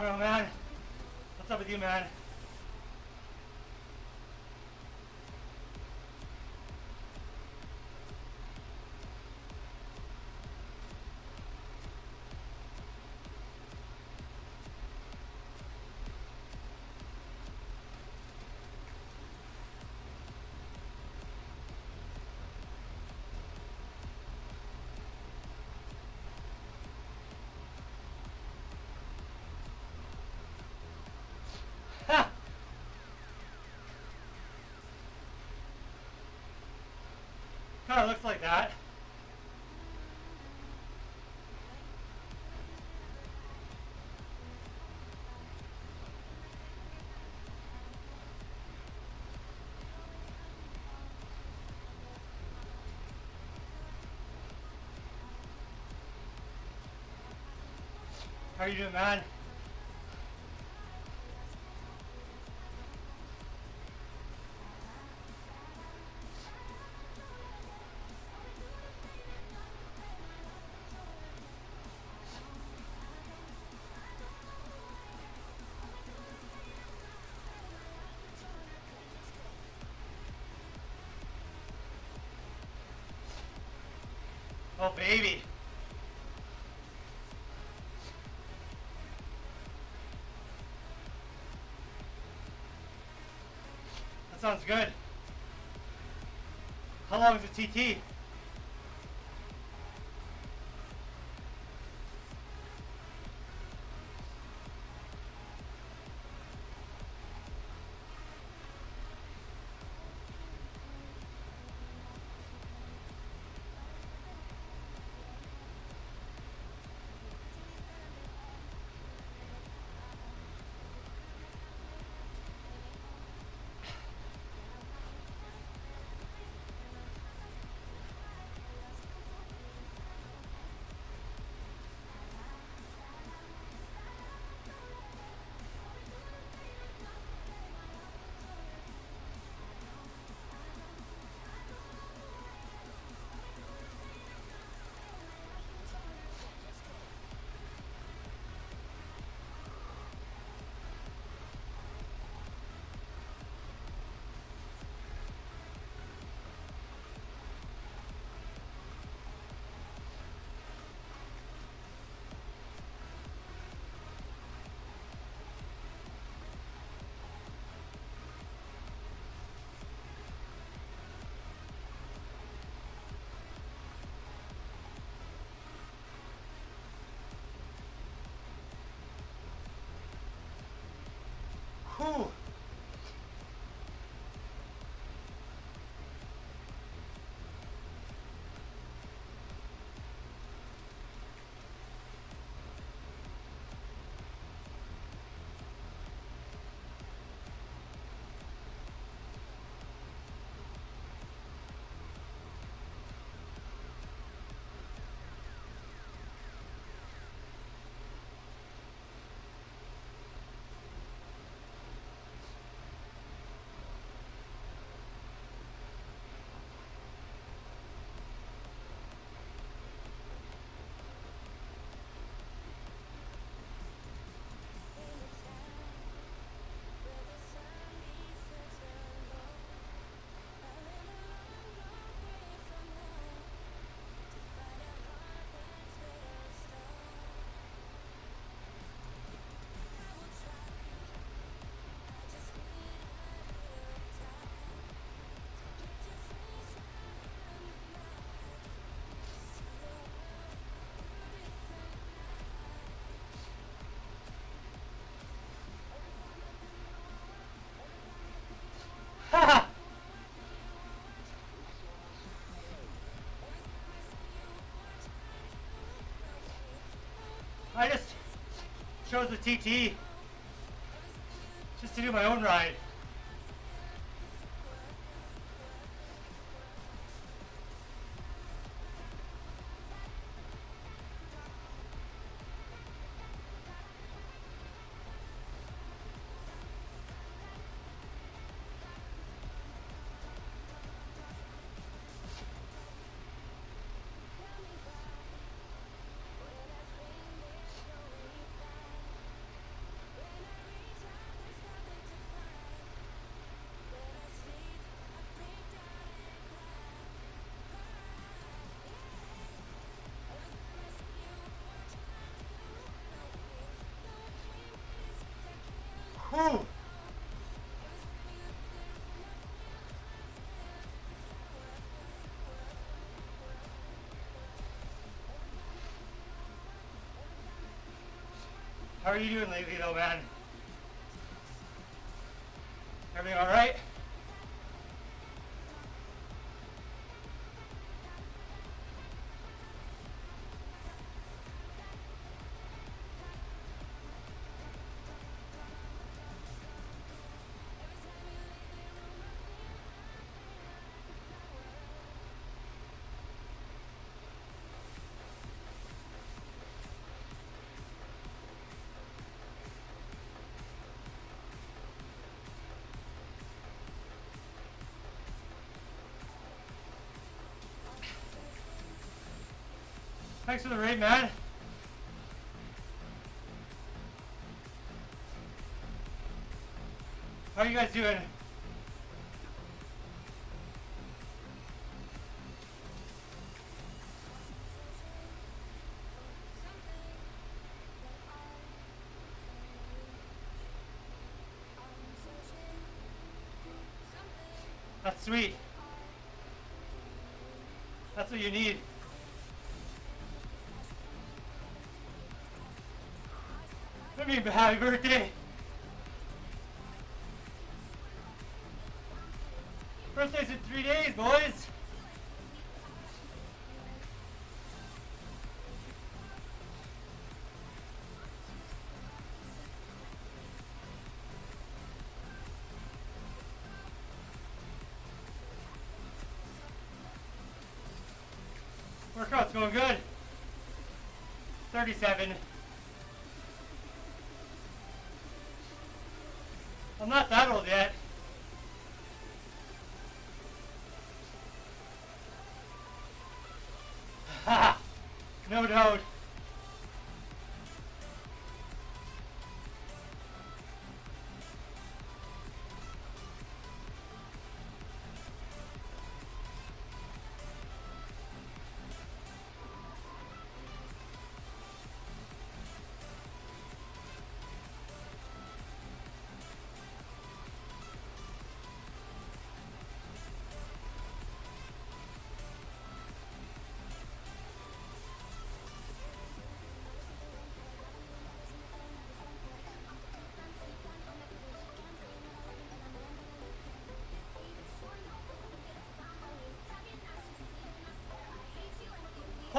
Man. What's up with you, man? Kind like that. How are you doing, man? Oh, baby. That sounds good. How long is the TT? Vamos! Chose the TT just to do my own ride. How are you doing lately though, man? Everything alright? Thanks for the raid, man. How are you guys doing? That's sweet. That's what you need. Mean, happy birthday. Birthday's in three days, boys. Workout's going good. 37.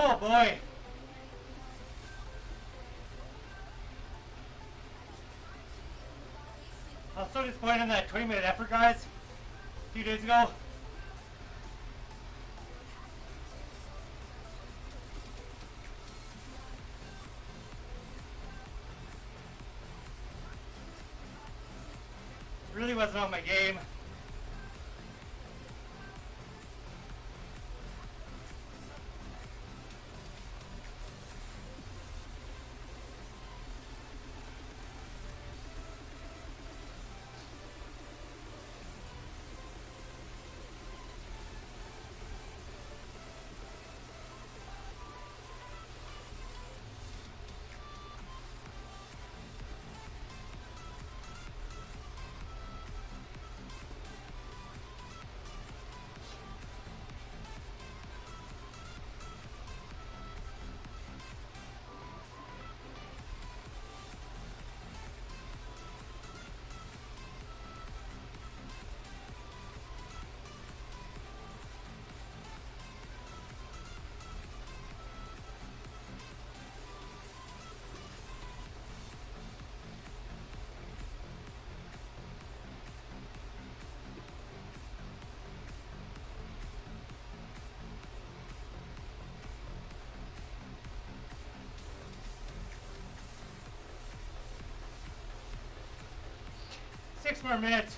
Oh boy. I was so disappointed in that 20 minute effort, guys, a few days ago. Six more minutes.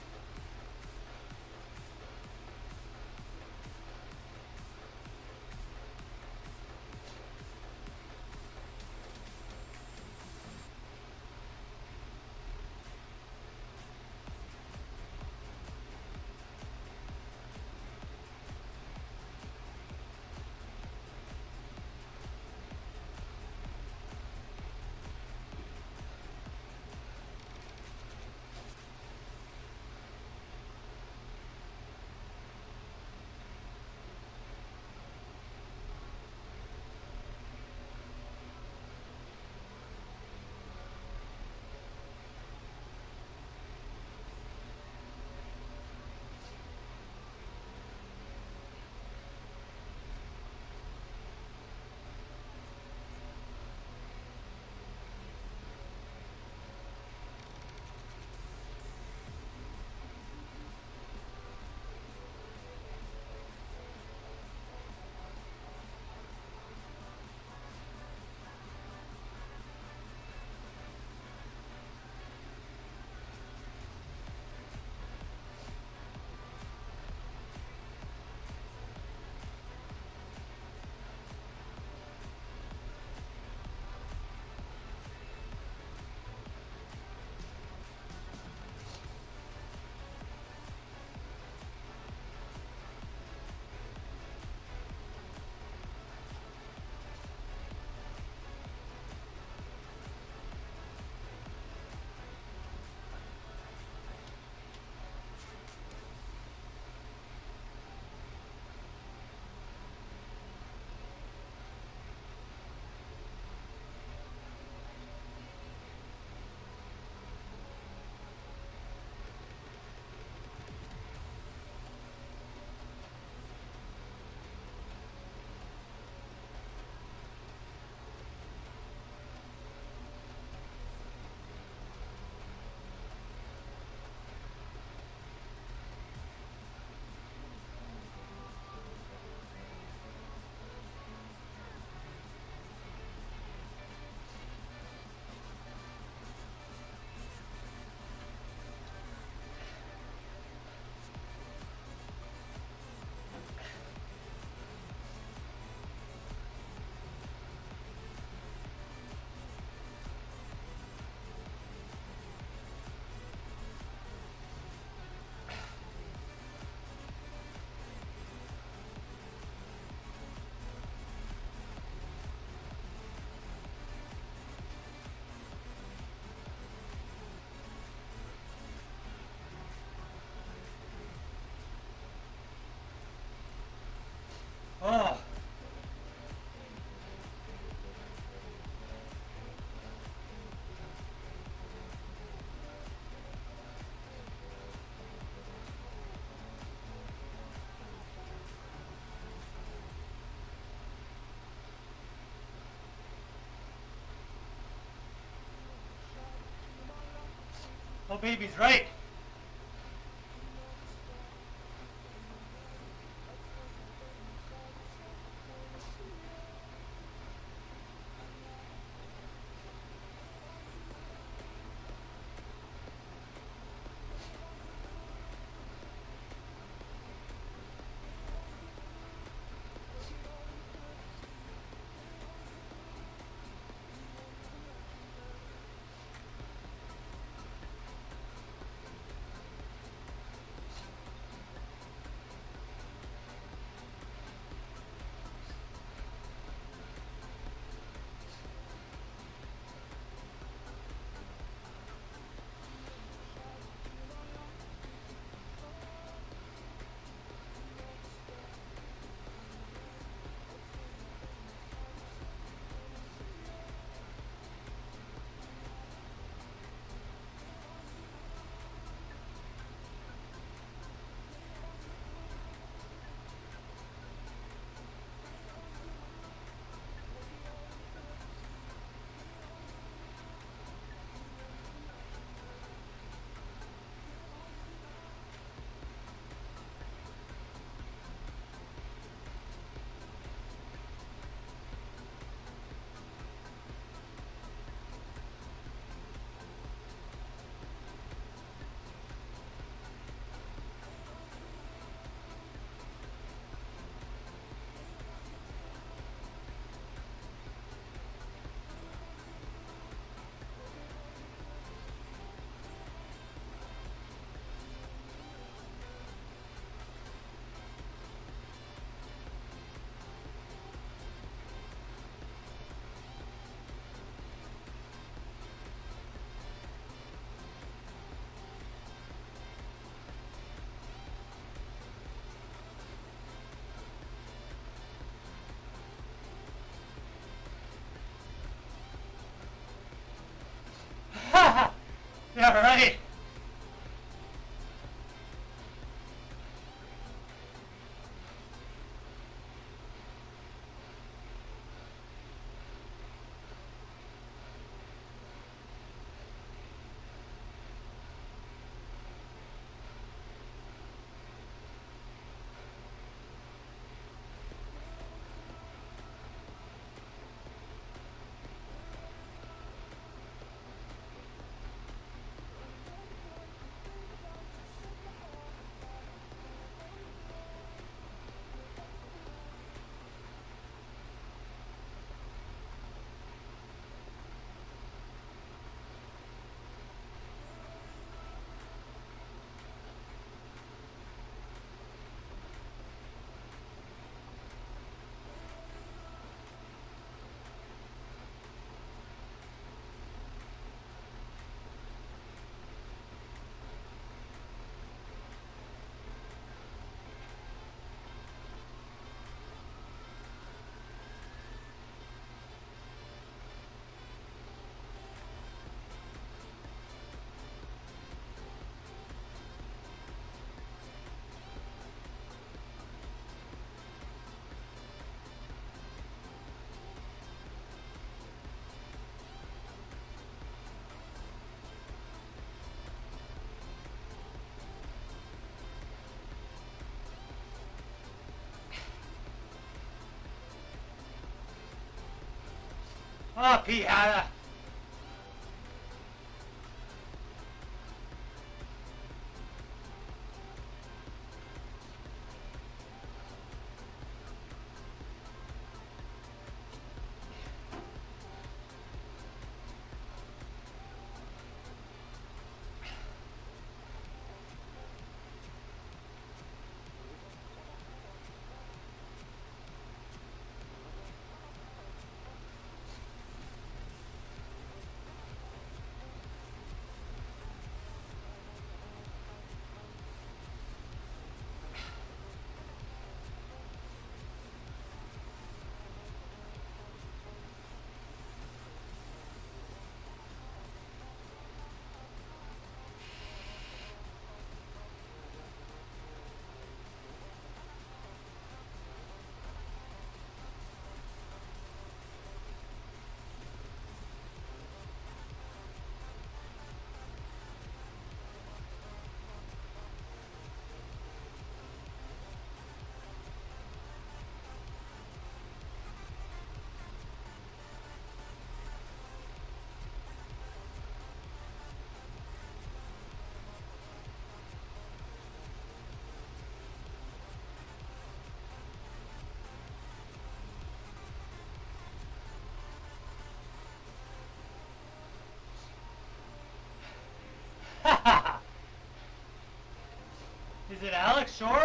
Oh, baby's right. Yeah, right. Oh, Alex, sure.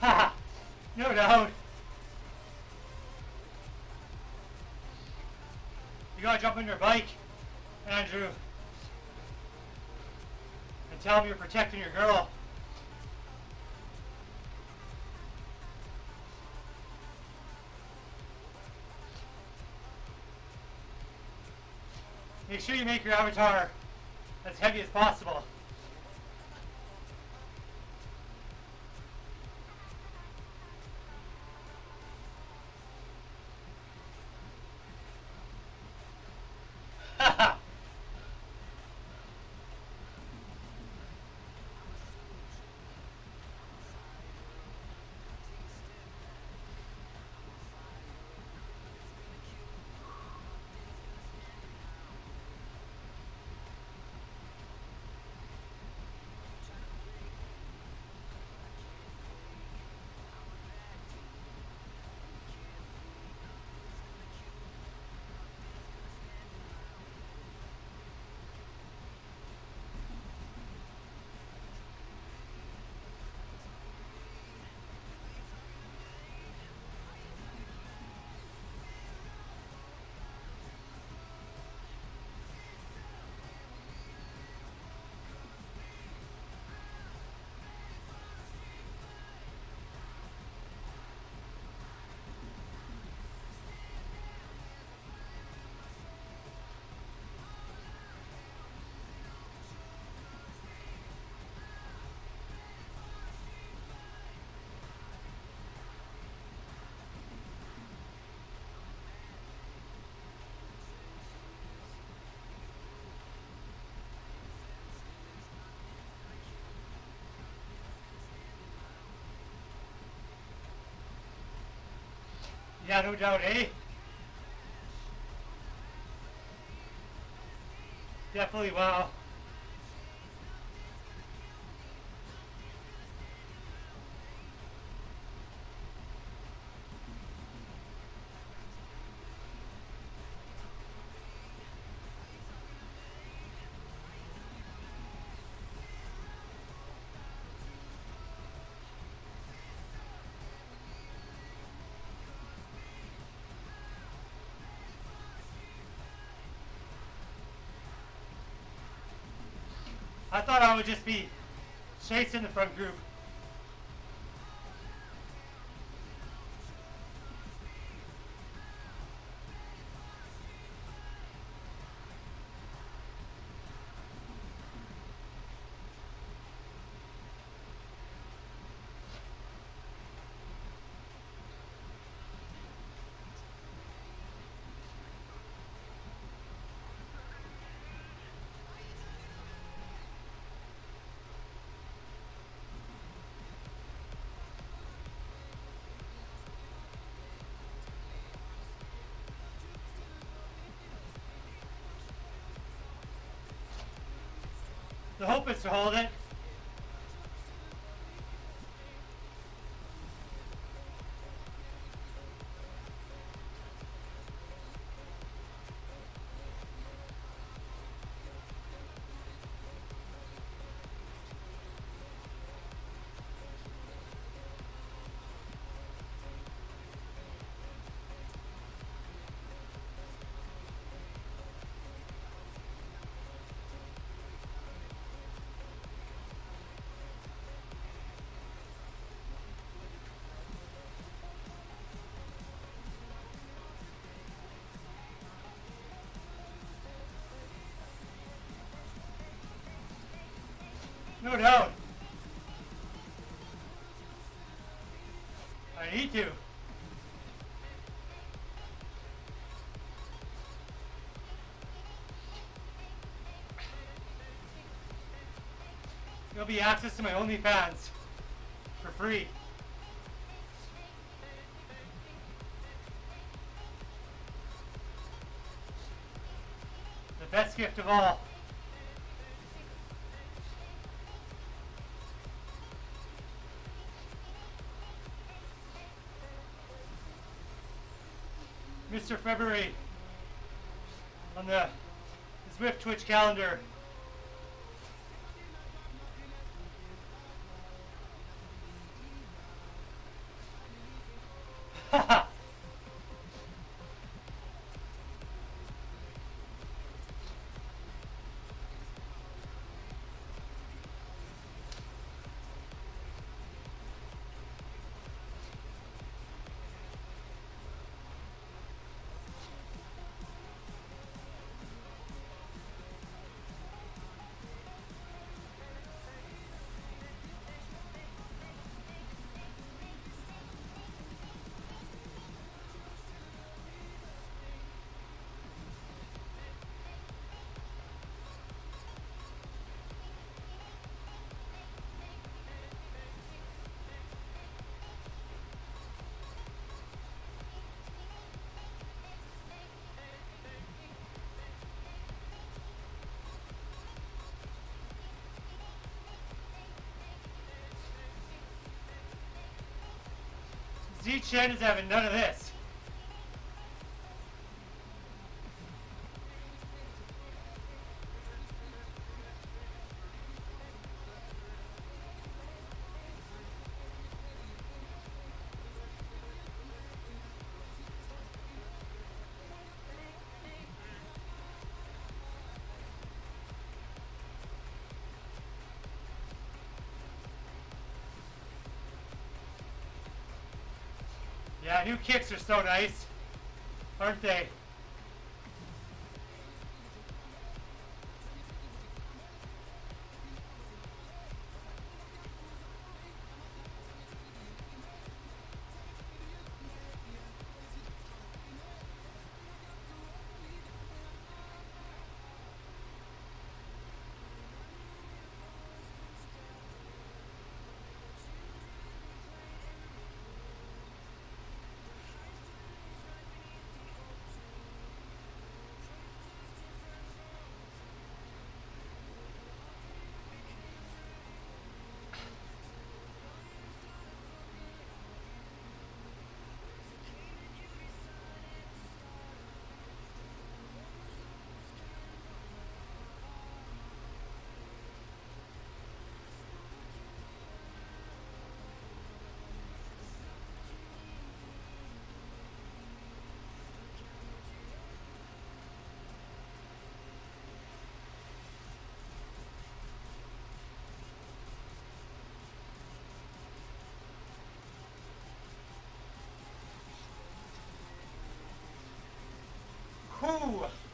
Ha! no doubt. You gotta jump on your bike, Andrew. And tell him you're protecting your girl. Make sure you make your avatar as heavy as possible. Yeah, no doubt, eh? Definitely, wow. Just be chasing the front group. The hope No doubt. I need to. There'll be access to my OnlyFans for free. The best gift of all. February on the Zwift Twitch calendar. Z Chen is having none of this. Kicks are so nice, aren't they? Ooh!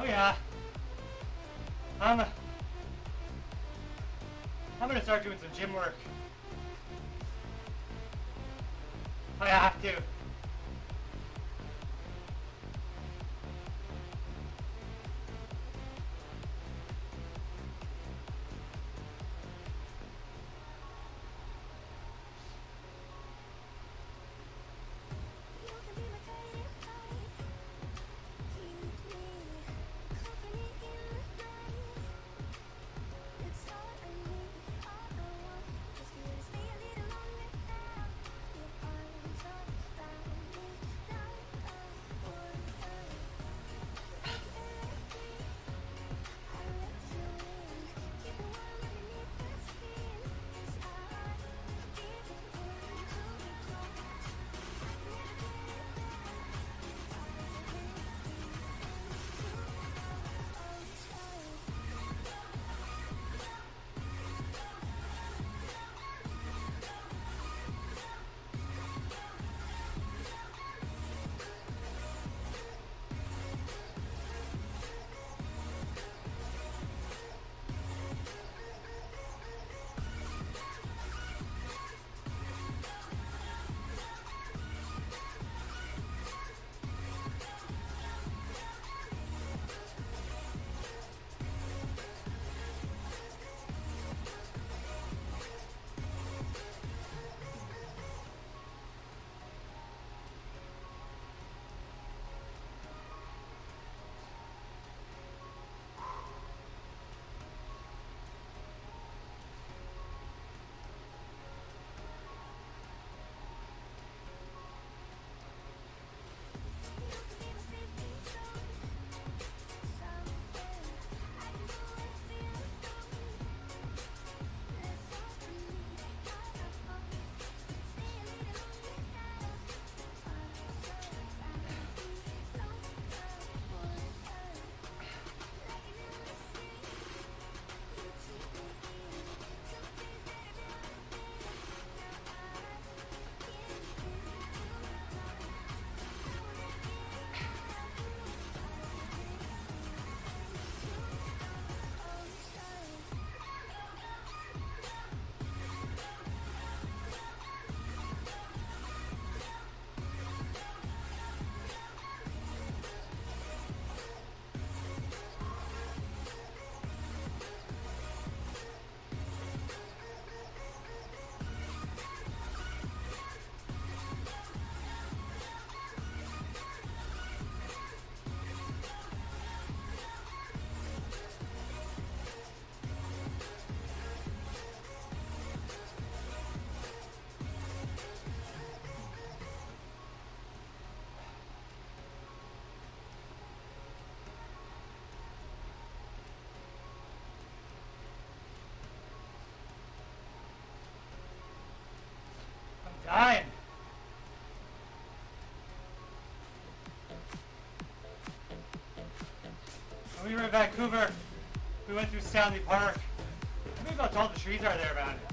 Oh yeah. I'm. Uh, I'm gonna start doing some gym work. We were in Vancouver, we went through Stanley Park. Think about tall the trees are there, man. I'm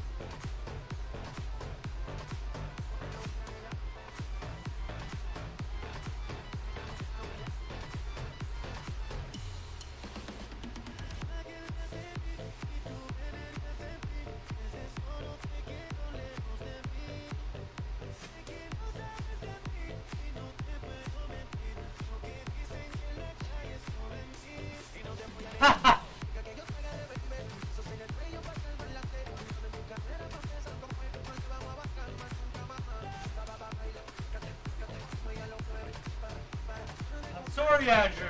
sorry, Andrew.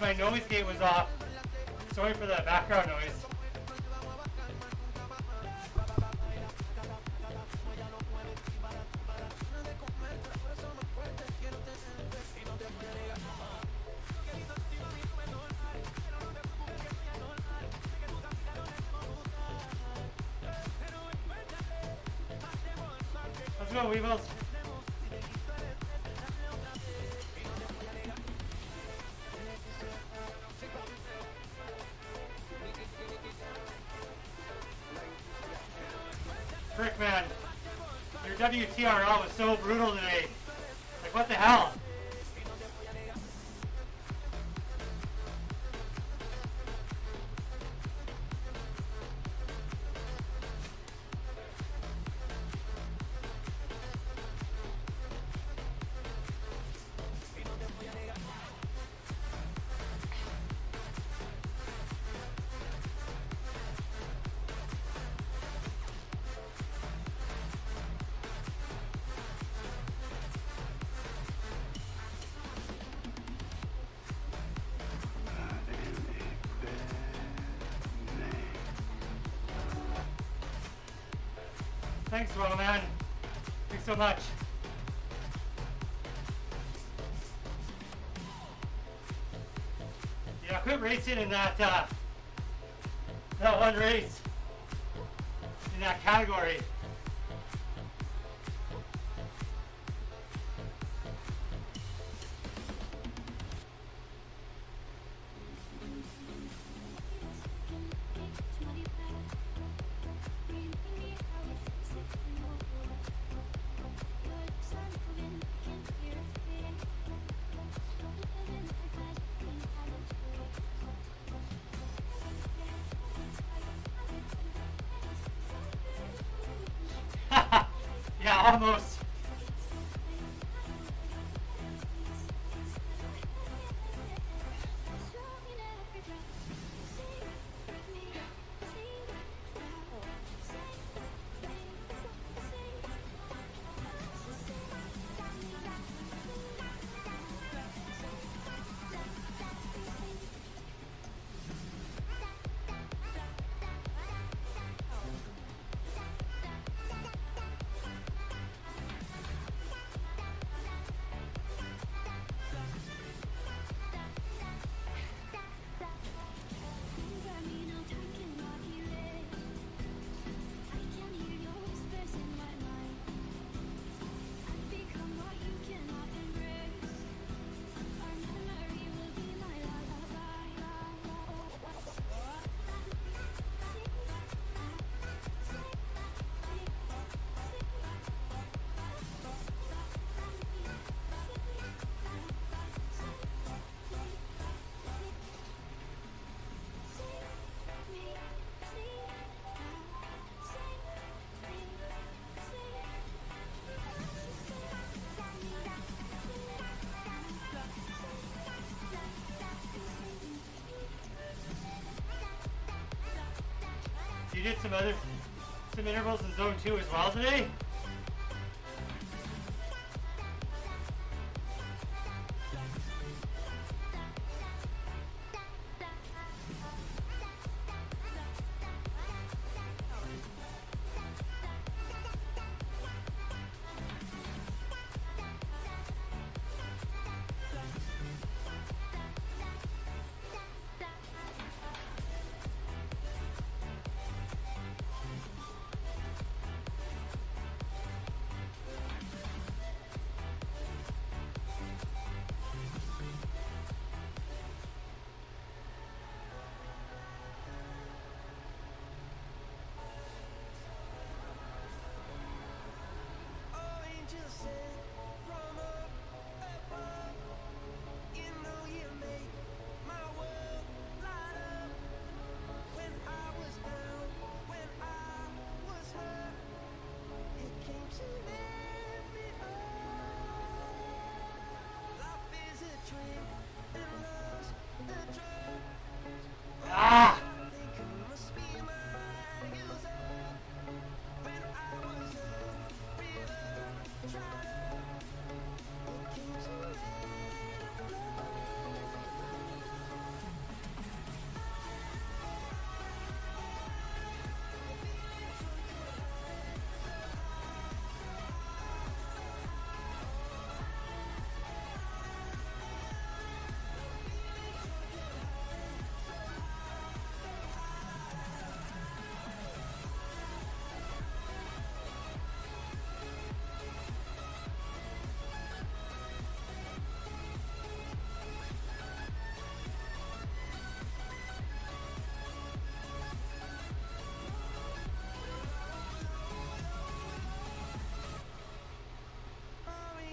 My noise gate was off. Sorry for the background noise. Thanks, Roman. man. Thanks so much. Yeah, quit racing in that uh, that one race in that category. You did some other some intervals in zone two as well today?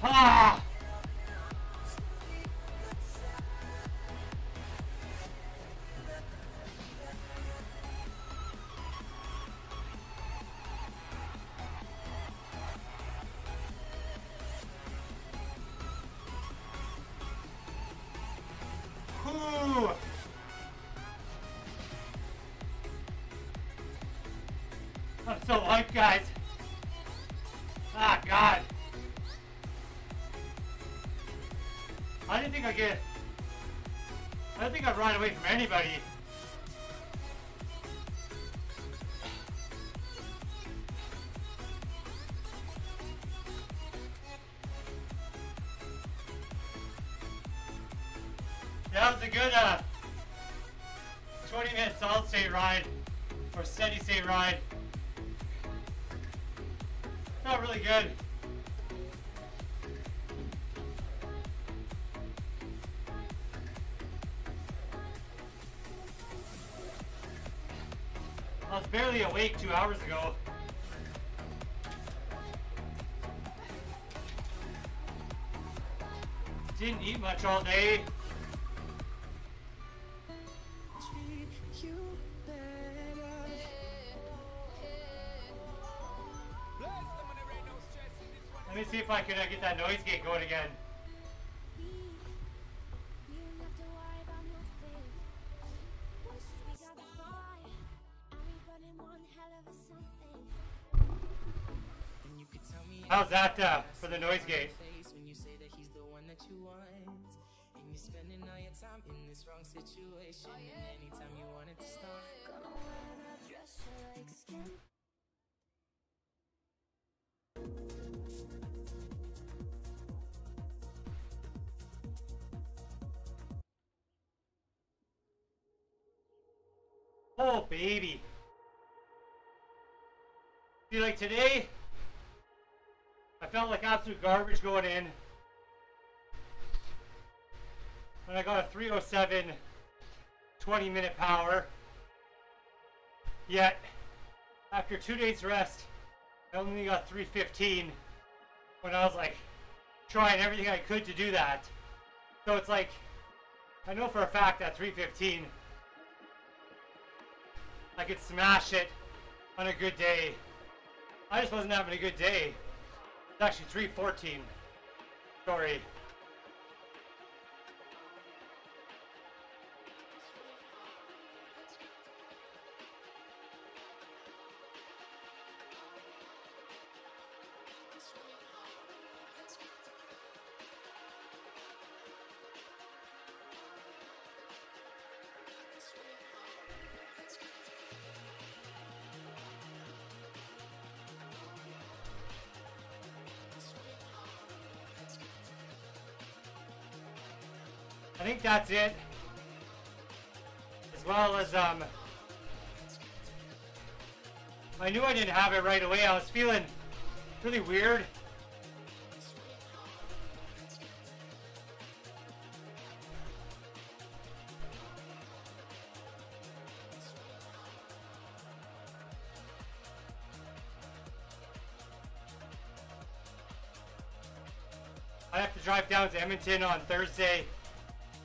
Ah! Whew. I'm so hyped, guys. I didn't think I'd get... I didn't think I'd run away from anybody. Two hours ago. Didn't eat much all day. Let me see if I can uh, get that noise gate going again. Oh, baby. See, like today, I felt like absolute garbage going in. When I got a 307 20 minute power. Yet, after two days rest, I only got 315 when I was like trying everything I could to do that. So it's like, I know for a fact that 315 I could smash it on a good day. I just wasn't having a good day. It's actually 314. Sorry. Think that's it. As well as, um, I knew I didn't have it right away. I was feeling really weird. I have to drive down to Edmonton on Thursday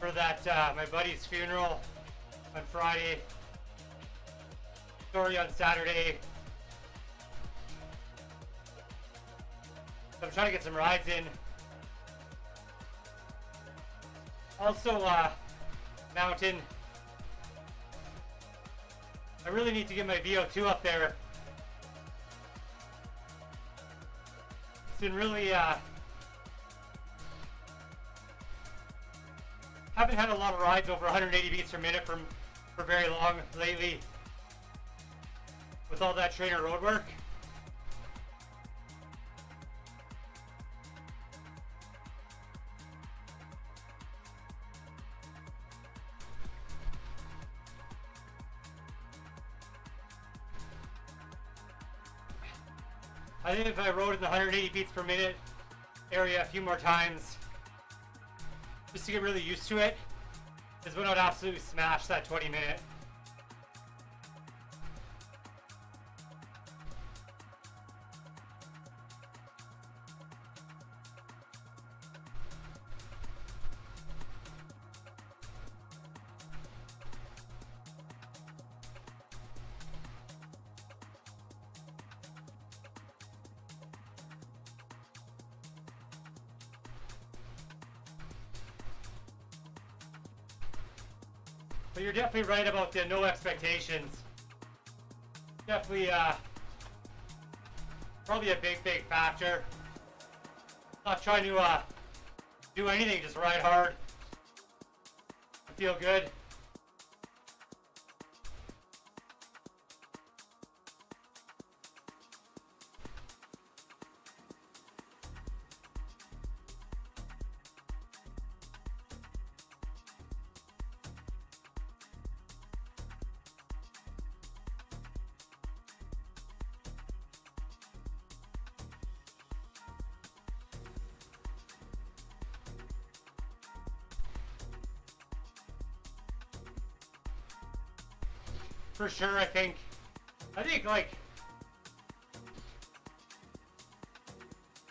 for that uh, my buddy's funeral on Friday. Story on Saturday. I'm trying to get some rides in. Also, uh, mountain. I really need to get my VO2 up there. It's been really, uh, haven't had a lot of rides over 180 beats per minute from for very long lately with all that TrainerRoad work. I think if I rode in the 180 beats per minute area a few more times, just to get really used to it, is when I'd absolutely smash that 20 minute. Definitely right about the no expectations. Definitely, uh, probably a big, big factor. Not trying to uh, do anything, just ride hard. Feel good. For sure. I think, I think like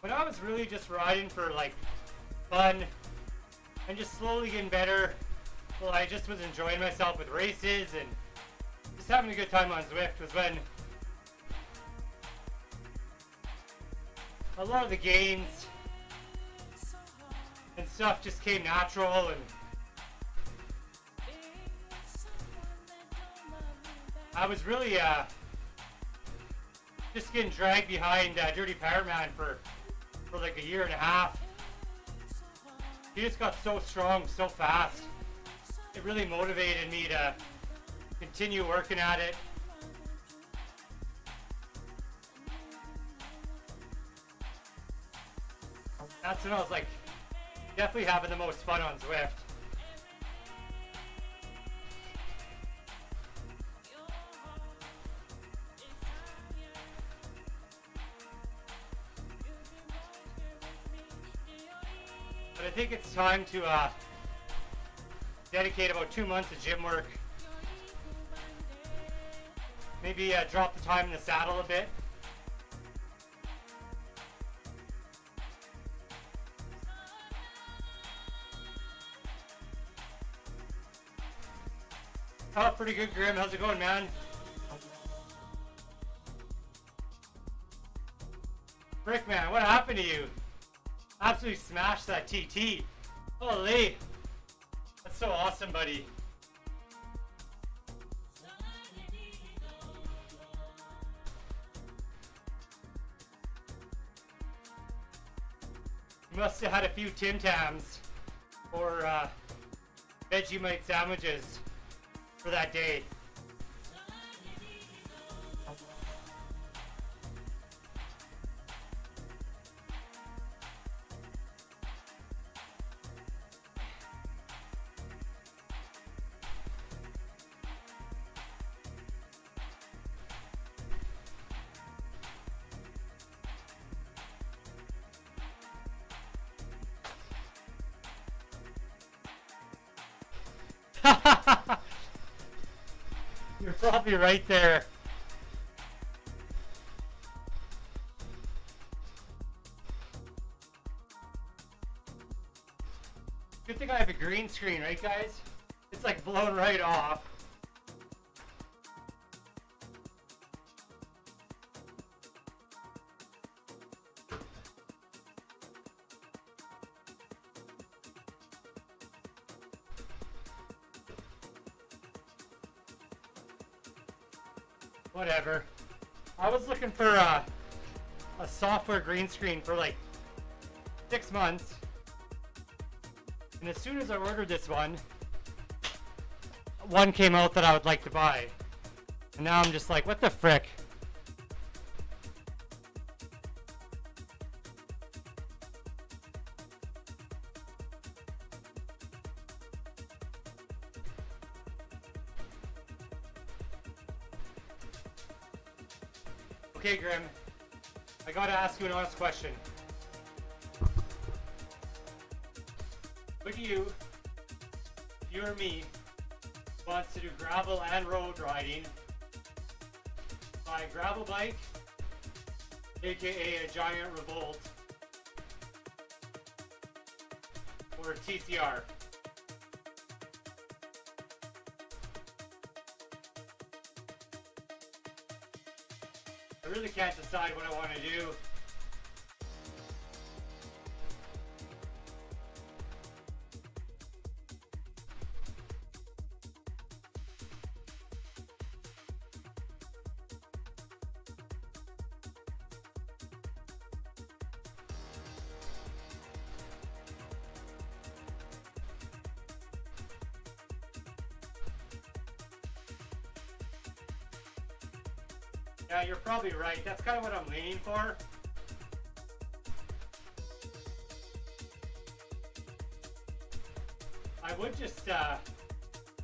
when I was really just riding for like fun and just slowly getting better. Well, I just was enjoying myself with races and just having a good time on Zwift was when a lot of the gains and stuff just came natural and I was really uh, just getting dragged behind uh, Dirty Power Man for, for like a year and a half. He just got so strong so fast. It really motivated me to continue working at it. That's when I was like definitely having the most fun on Zwift. Time to uh, dedicate about two months of gym work. Maybe uh, drop the time in the saddle a bit. Oh, pretty good, Grim. How's it going, man? Brick man, what happened to you? Absolutely smashed that TT. Holy. That's so awesome, buddy. You must have had a few Tim Tams or uh, Vegemite sandwiches for that day. You're probably right there. Good thing I have a green screen, right guys? It's like blown right off. Green screen for like six months. And as soon as I ordered this one, one came out that I would like to buy. And now I'm just like, what the frick? Revolt, or TCR? I really can't decide what I want to do. You're probably right. That's kind of what I'm leaning for. I would just uh,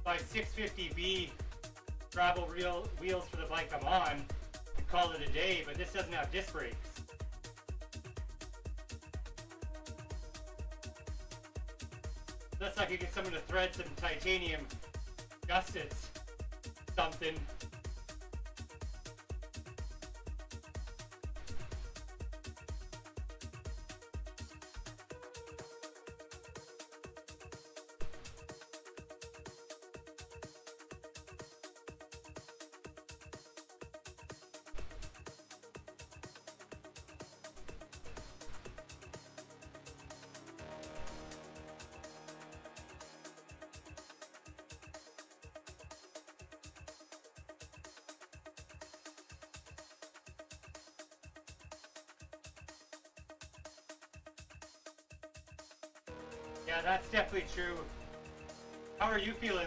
buy 650B gravel reel wheels for the bike I'm on and call it a day, but this doesn't have disc brakes. Unless I could get some of the threads some titanium gussets, something. True. How are you feeling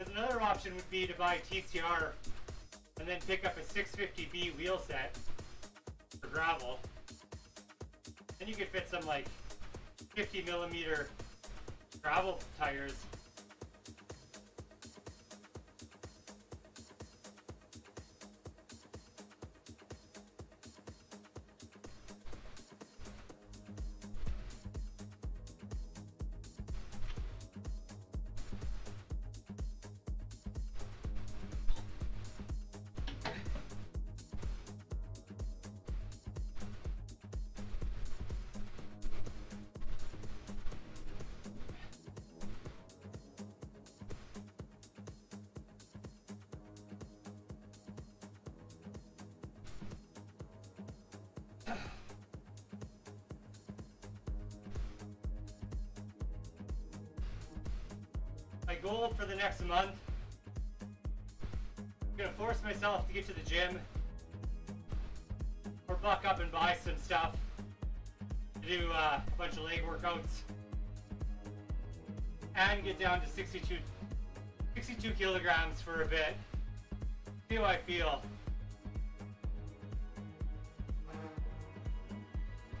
another option would be to buy TCR and then pick up a 650B wheel set for gravel. Then you could fit some like 50 millimeter gravel tires. Next month, I'm gonna force myself to get to the gym or buck up and buy some stuff to do uh, a bunch of leg workouts and get down to 62, 62 kilograms for a bit. See how I feel.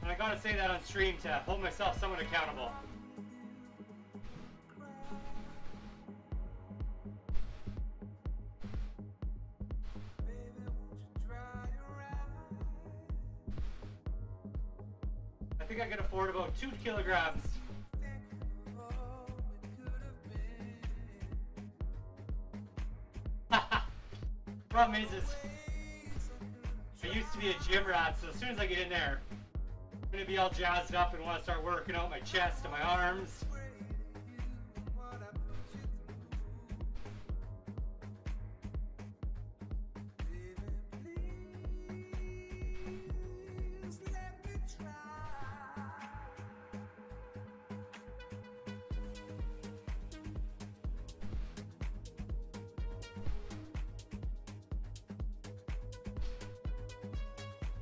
And I gotta say that on stream to hold myself somewhat accountable. Jazzed up and want to start working out my chest and my arms.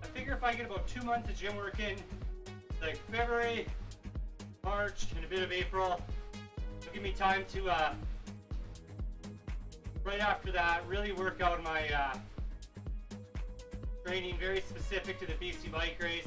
I figure if I get about two months of gym work in, time to, uh, right after that, really work out my uh, training very specific to the BC bike race.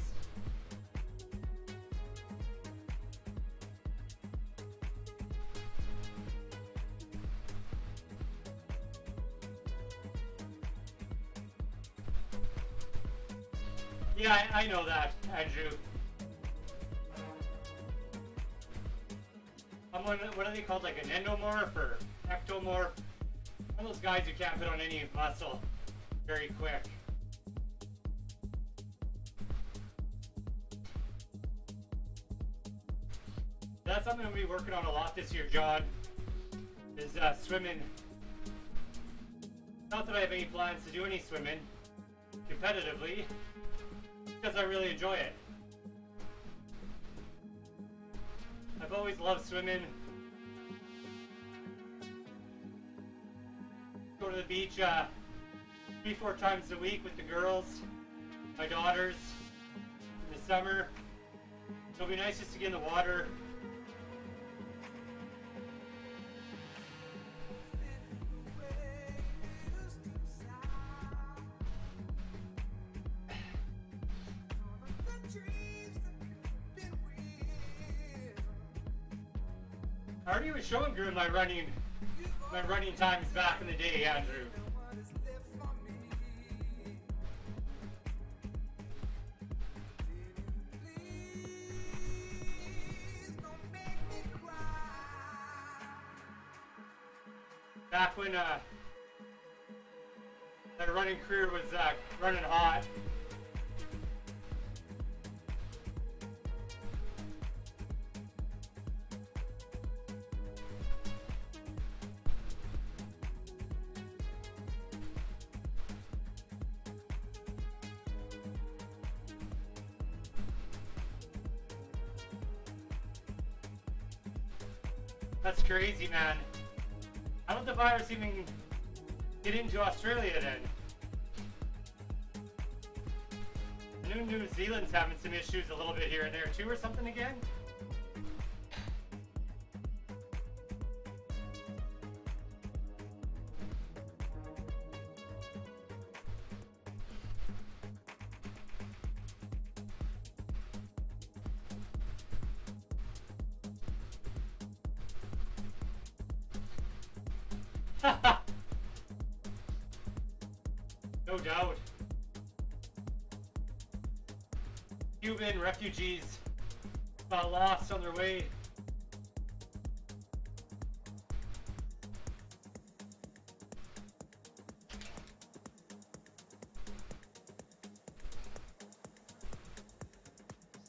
Can't put on any muscle very quick. That's something I'm gonna be working on a lot this year, John. Is uh, swimming. Not that I have any plans to do any swimming competitively, because I really enjoy it. I've always loved swimming. To uh, three, four times a week with the girls, my daughters, in the summer. It'll be nice just to get in the water. I already was showing Gru my running, my running times back in the day, Andrew. Back when uh, that running career was uh, running hot. The even get into Australia then? I knew New Zealand's having some issues a little bit here and there too, or something again. Refugees got lost on their way.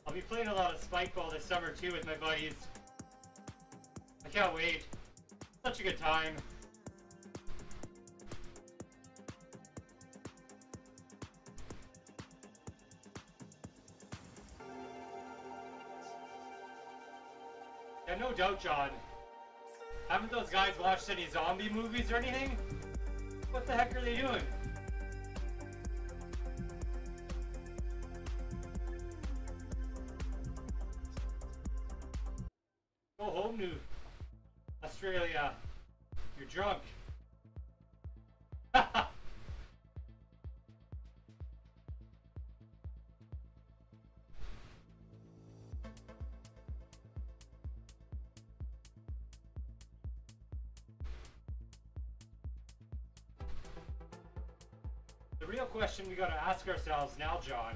I'll be playing a lot of Spikeball this summer too with my buddies. I can't wait. Such a good time. Doubt, John. Haven't those guys watched any zombie movies or anything? What the heck are they doing? We gotta ask ourselves now, John.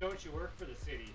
Don't you work for the city?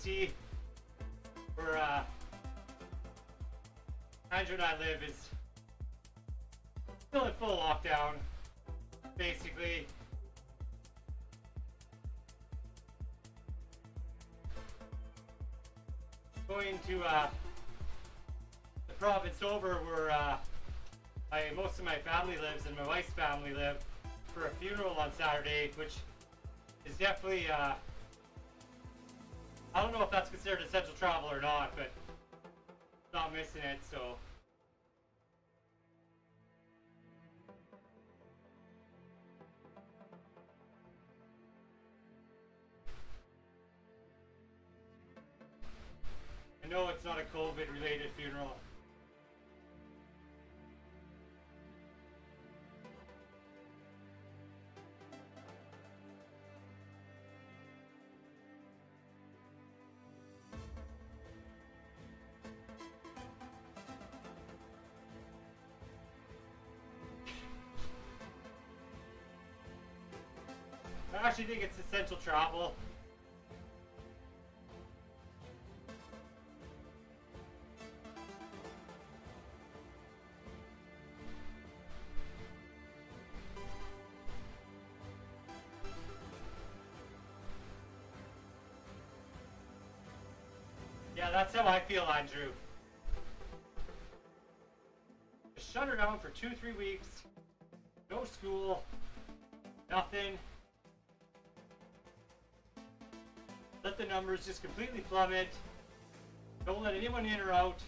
BC, where uh, Andrew and I live, is still in full lockdown, basically. Going to uh, the province over where uh, I, most of my family lives and my wife's family live for a funeral on Saturday, which is definitely uh, I don't know if that's considered essential travel or not, but not missing it, so. I know it's not a COVID related funeral. I actually think it's essential travel. Yeah, that's how I feel, Andrew. Just shut her down for two, three weeks. No school. Nothing. Numbers just completely plummet. Don't let anyone in or out.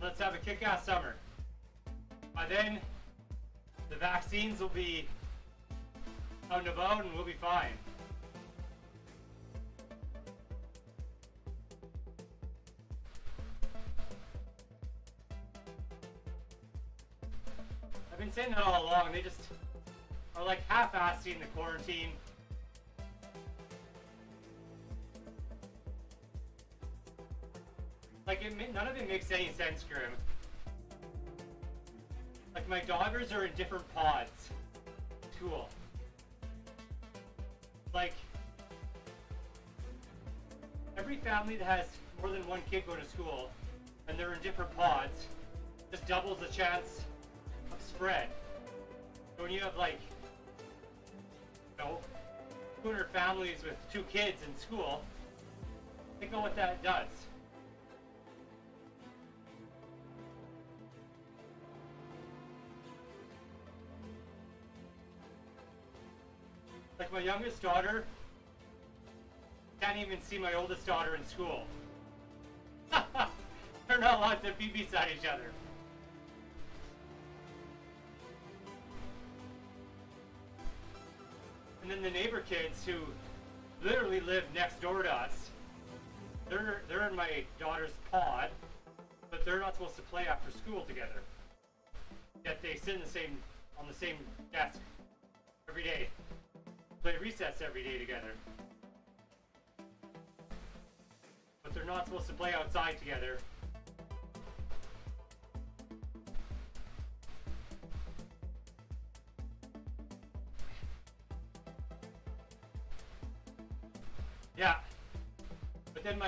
Let's have a kick-ass summer. By then, the vaccines will be out and about and we'll be fine. 13. Like, it, none of it makes any sense, Grim. Like, my daughters are in different pods. Cool. Like, every family that has more than one kid go to school, and they're in different pods, just doubles the chance of spread. So when you have, like, 200 families with two kids in school, think of what that does. Like my youngest daughter can't even see my oldest daughter in school. They're not allowed to be beside each other. Kids who literally live next door to us, they're they're in my daughter's pod, but they're not supposed to play after school together. Yet they sit in the same on the same desk every day, play recess every day together. But they're not supposed to play outside together.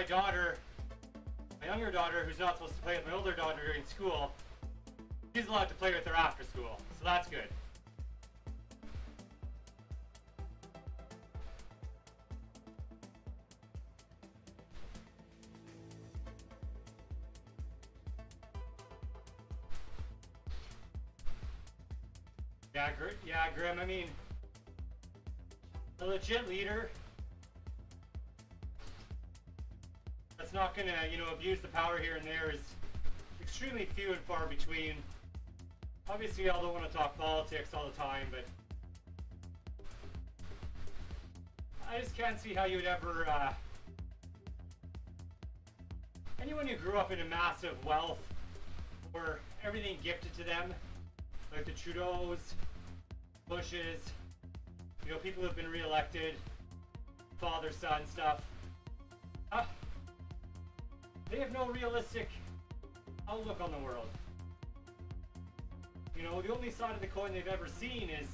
My daughter, my younger daughter, who's not supposed to play with my older daughter during school, she's allowed to play with her after school. So that's good. Yeah, yeah, Grim. I mean, a legit leader not gonna, you know, abuse the power here and there is extremely few and far between. Obviously, y'all don't want to talk politics all the time, but I just can't see how you would ever. Uh, anyone who grew up in a massive wealth or everything gifted to them, like the Trudeaus, Bushes, you know, people who've been reelected, father son stuff. Uh, they have no realistic outlook on the world. You know, the only side of the coin they've ever seen is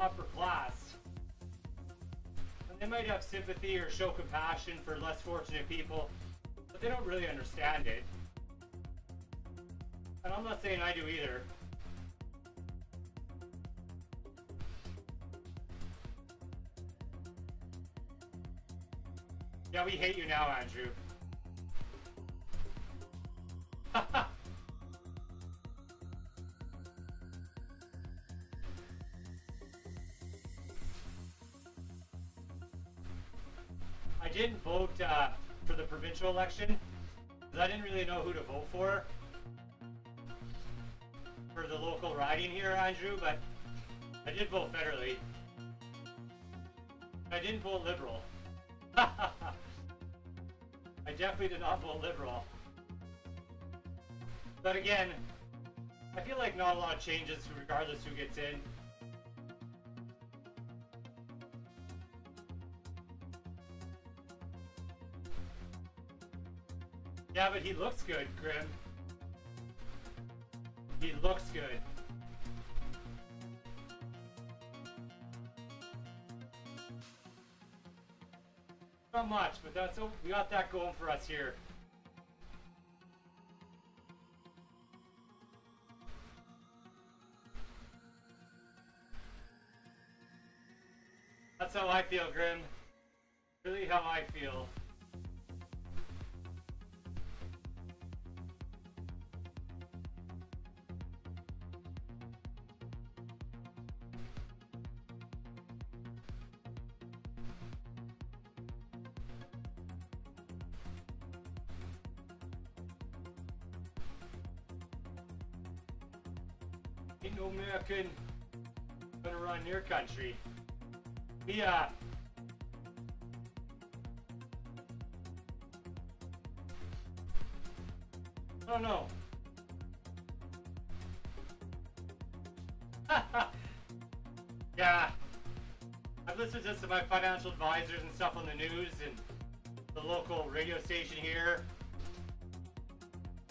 upper class. And they might have sympathy or show compassion for less fortunate people, but they don't really understand it. And I'm not saying I do either. Yeah, we hate you now, Andrew. I didn't vote uh, for the provincial election because I didn't really know who to vote for for the local riding here, Andrew, but I did vote federally. I didn't vote liberal. I definitely did not vote liberal. But again, I feel like not a lot of changes regardless who gets in. Yeah, but he looks good, Grim. He looks good. Not much, but that's we got that going for us here. That's how I feel, Grim. Really how I feel. Gonna run your country. Yeah. Uh, oh no. yeah. I've listened to some of my financial advisors and stuff on the news and the local radio station here.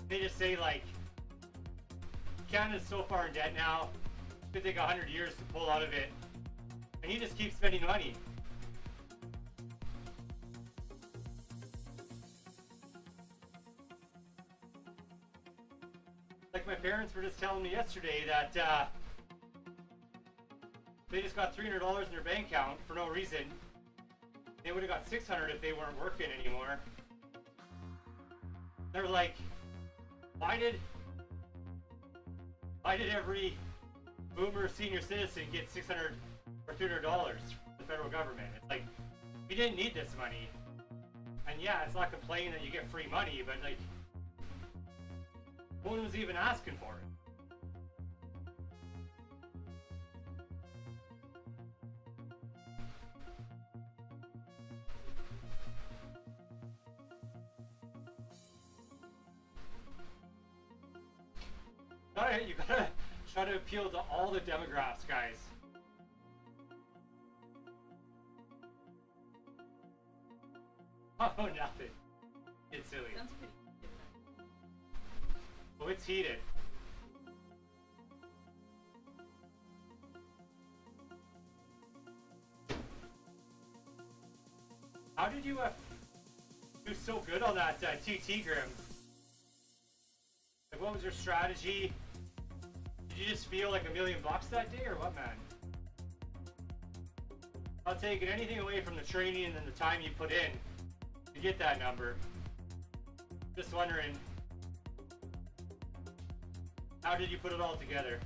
They just say like Canada's so far in debt now, could take 100 years to pull out of it. And he just keeps spending money. Like my parents were just telling me yesterday that uh, they just got $300 in their bank account for no reason. They would have got 600 if they weren't working anymore. They're like, why did why did every boomer senior citizen get 600 or 300 dollars from the federal government? It's like, we didn't need this money. And yeah, it's not complaining that you get free money, but like, no one was even asking for it. gotta, you gotta try to appeal to all the demographics, guys. Oh, nothing. It's silly. Sounds pretty Oh, it's heated. How did you uh, do so good on that uh, TT Grim? Like, what was your strategy? Just feel like a million bucks that day, or what, man? Not taking anything away from the training and the time you put in to get that number. Just wondering, how did you put it all together?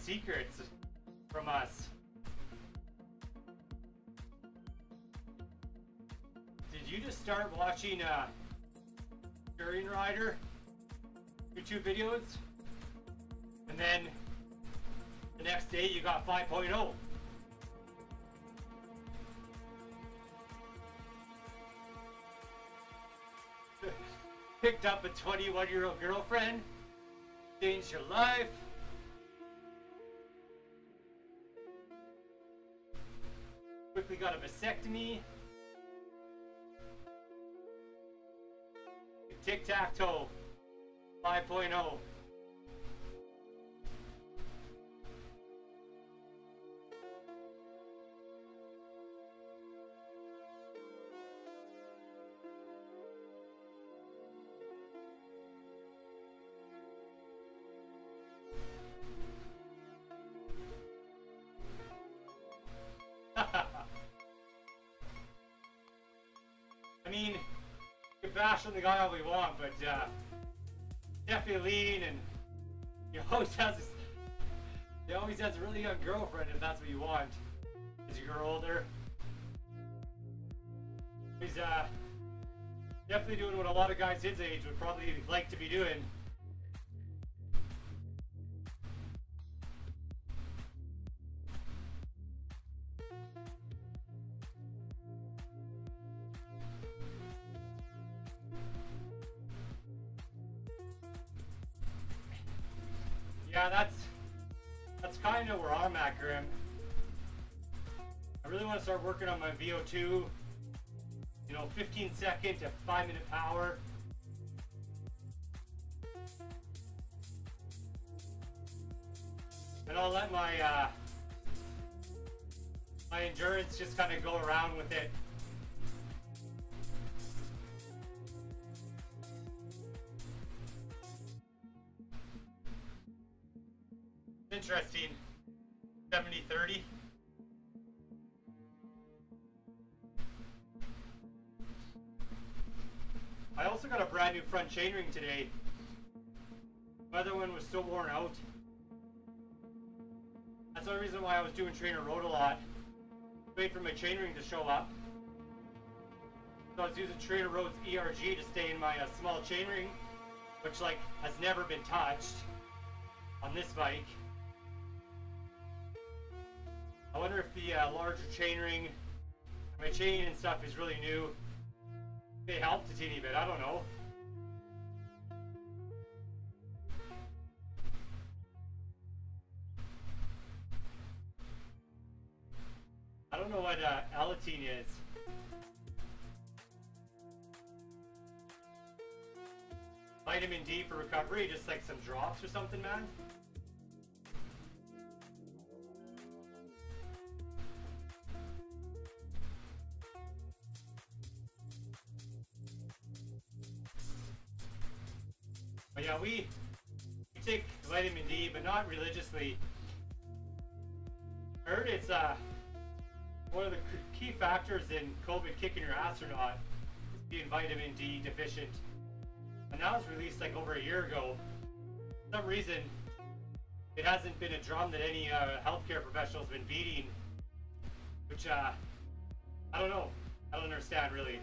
Secrets from us. Did you just start watching uh, Durianrider YouTube videos? And then the next day you got oh? 5.0. Picked up a 21 year old girlfriend, changed your life. Quickly got a vasectomy. Tic tac toe oh. 5.0. on the guy all we want, but uh, definitely lean and he always has this, he always has a really young girlfriend if that's what you want as you grow older. He's uh, definitely doing what a lot of guys his age would probably like to be doing. VO2. You know, 15 second to 5 minute power. And I'll let my uh, my endurance just kind of go around with it. Interesting. New today. My other one was so worn out. That's the reason why I was doing TrainerRoad a lot. Wait for my chainring to show up. So I was using TrainerRoad's ERG to stay in my uh, small chainring, which like has never been touched on this bike. I wonder if the uh, larger chainring, my chain and stuff is really new. It helped a teeny bit. I don't know. I don't know what uh, Alateen is. Vitamin D for recovery, just like some drops or something, man. But yeah, we, we take vitamin D, but not religiously. Heard it's uh, one of the key factors in COVID kicking your ass or not is being vitamin D deficient. And that was released like over a year ago. For some reason, it hasn't been a drum that any uh, healthcare professional's been beating, which uh, I don't know. I don't understand really.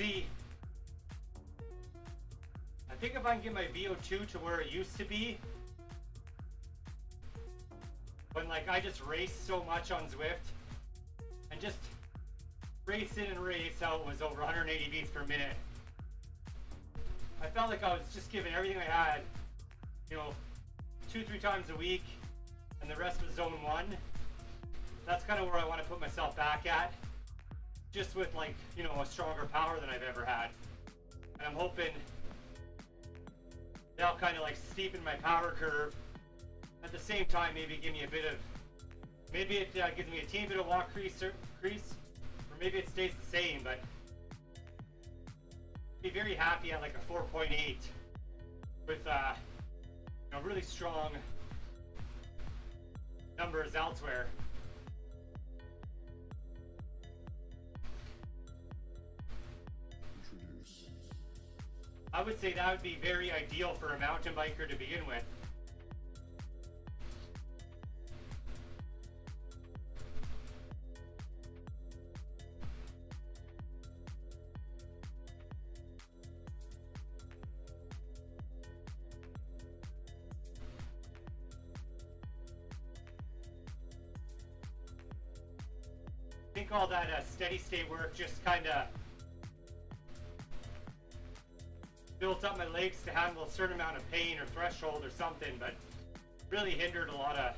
See, I think if I can get my VO2 to where it used to be, when like I just race so much on Zwift, and just race in and race out was over 180 beats per minute. I felt like I was just giving everything I had, you know, two, three times a week, and the rest was zone one. That's kind of where I want to put myself back at just with like you know a stronger power than I've ever had. And I'm hoping that'll kind of like steepen my power curve. At the same time, maybe give me a bit of maybe it uh, gives me a teeny bit of walk crease, or, crease, or maybe it stays the same. But be very happy at like a 4.8 with uh, you know really strong numbers elsewhere. I would say that would be very ideal for a mountain biker to begin with. I think all that uh, steady state work just kind of built up my legs to handle a certain amount of pain or threshold or something, but really hindered a lot of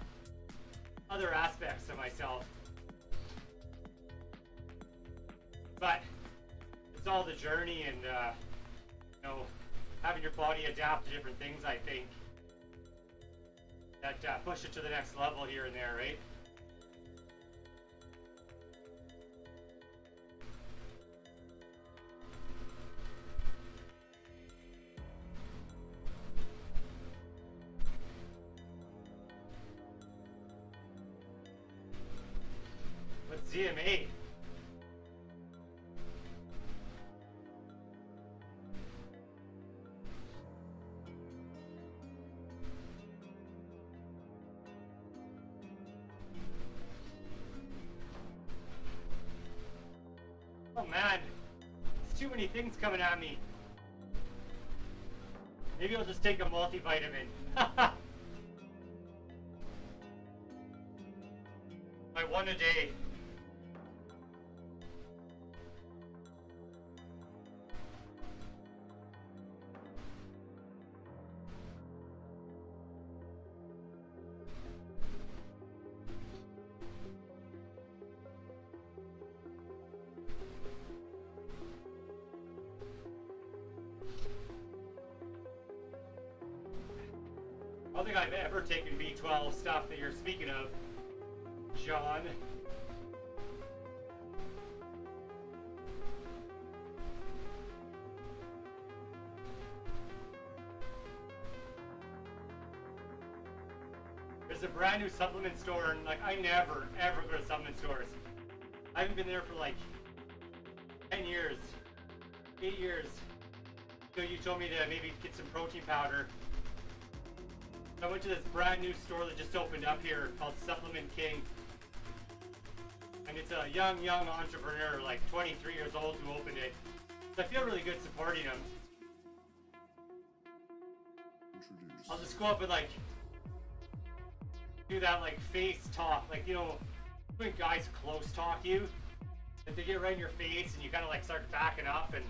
other aspects of myself. But it's all the journey and, uh, you know, having your body adapt to different things, I think, that uh, push it to the next level here and there, right? ZMA? Oh man, there's too many things coming at me. Maybe I'll just take a multivitamin. My one a day. Taken B12 stuff that you're speaking of, John. There's a brand new supplement store, and like I never ever go to supplement stores. I haven't been there for like 10 years, 8 years. So you told me to maybe get some protein powder. I went to this brand new store that just opened up here called Supplement King. And it's a young, young entrepreneur, like 23 years old, who opened it. So I feel really good supporting him. I'll just go up and like do that like face talk, like you know when guys close talk you, that they get right in your face and you kind of like start backing up and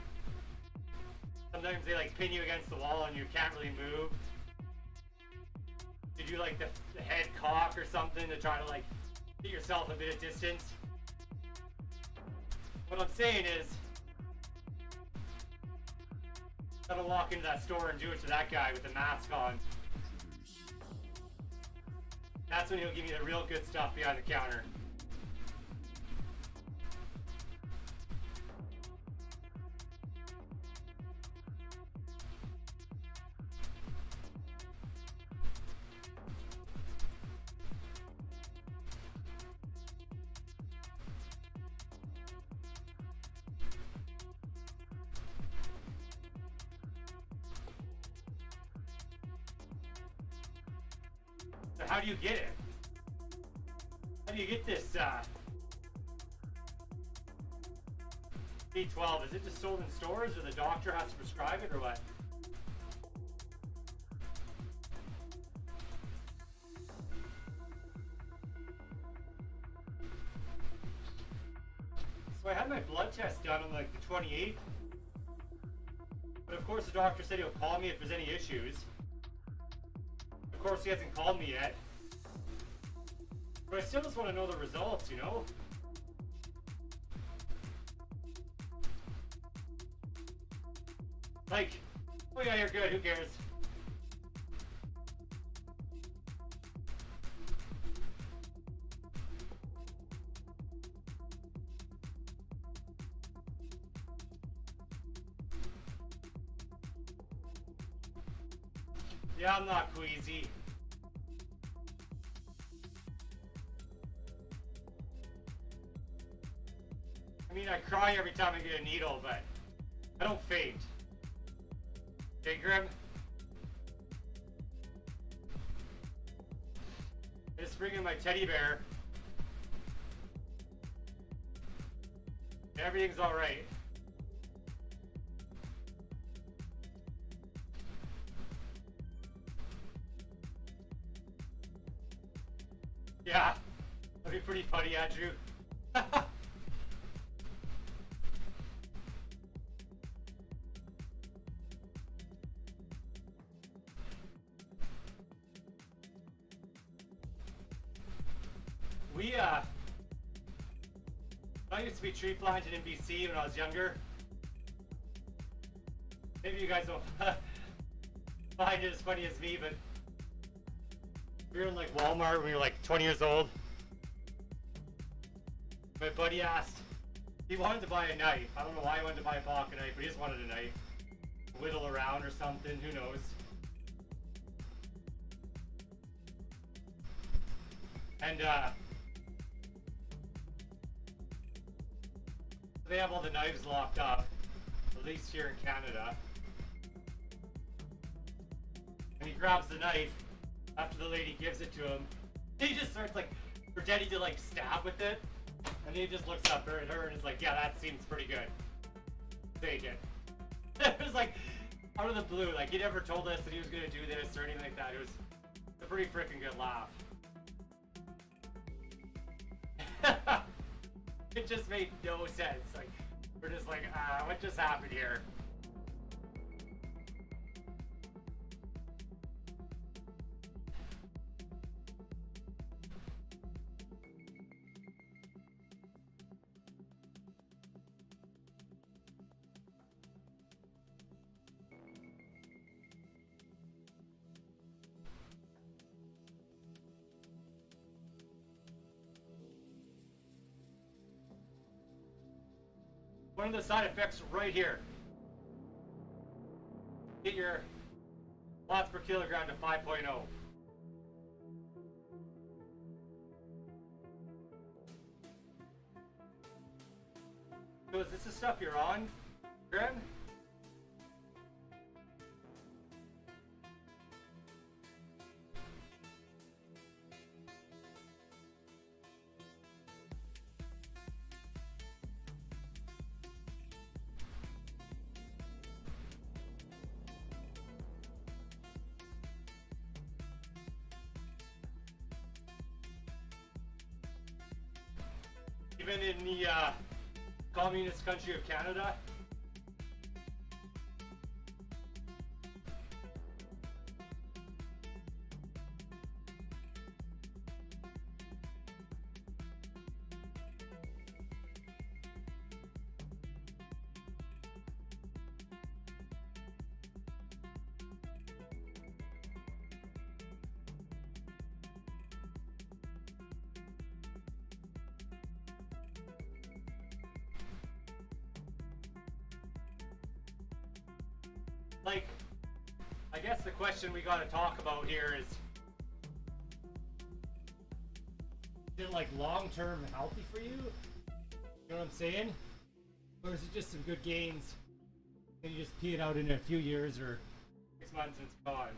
sometimes they like pin you against the wall and you can't really move. Do like the, the head cock or something to try to like get yourself a bit of distance. What I'm saying is, gonna walk into that store and do it to that guy with the mask on. That's when he'll give you the real good stuff behind the counter. Doctor said he'll call me if there's any issues. Of course, he hasn't called me yet. But I still just want to know the results, you know? Needle, but I don't faint. Okay, Grim? I just bring in my teddy bear. Everything's alright. Yeah, that'd be pretty funny, Andrew. tree planted in BC when I was younger. Maybe you guys don't find it as funny as me, but we were in like Walmart when we were like 20 years old. My buddy asked, he wanted to buy a knife. I don't know why he wanted to buy a pocket knife, but he just wanted a knife. Whittle around or something, who knows. And uh, they have all the knives locked up, at least here in Canada. And he grabs the knife after the lady gives it to him. He just starts like pretending to like stab with it. And he just looks up at her and is like, yeah, that seems pretty good. Take it. it was like out of the blue. Like he never told us that he was gonna do this or anything like that. It was a pretty freaking good laugh. it just made no sense. Like we're just like, ah, what just happened here? One of the side effects right here. Get your watts per kilogram to oh. 5.0. So is this the stuff you're on, communist country of Canada. Got to talk about here is is it like long term healthy for you? You know what I'm saying? Or is it just some good gains and you just pee it out in a few years or six months and it's gone?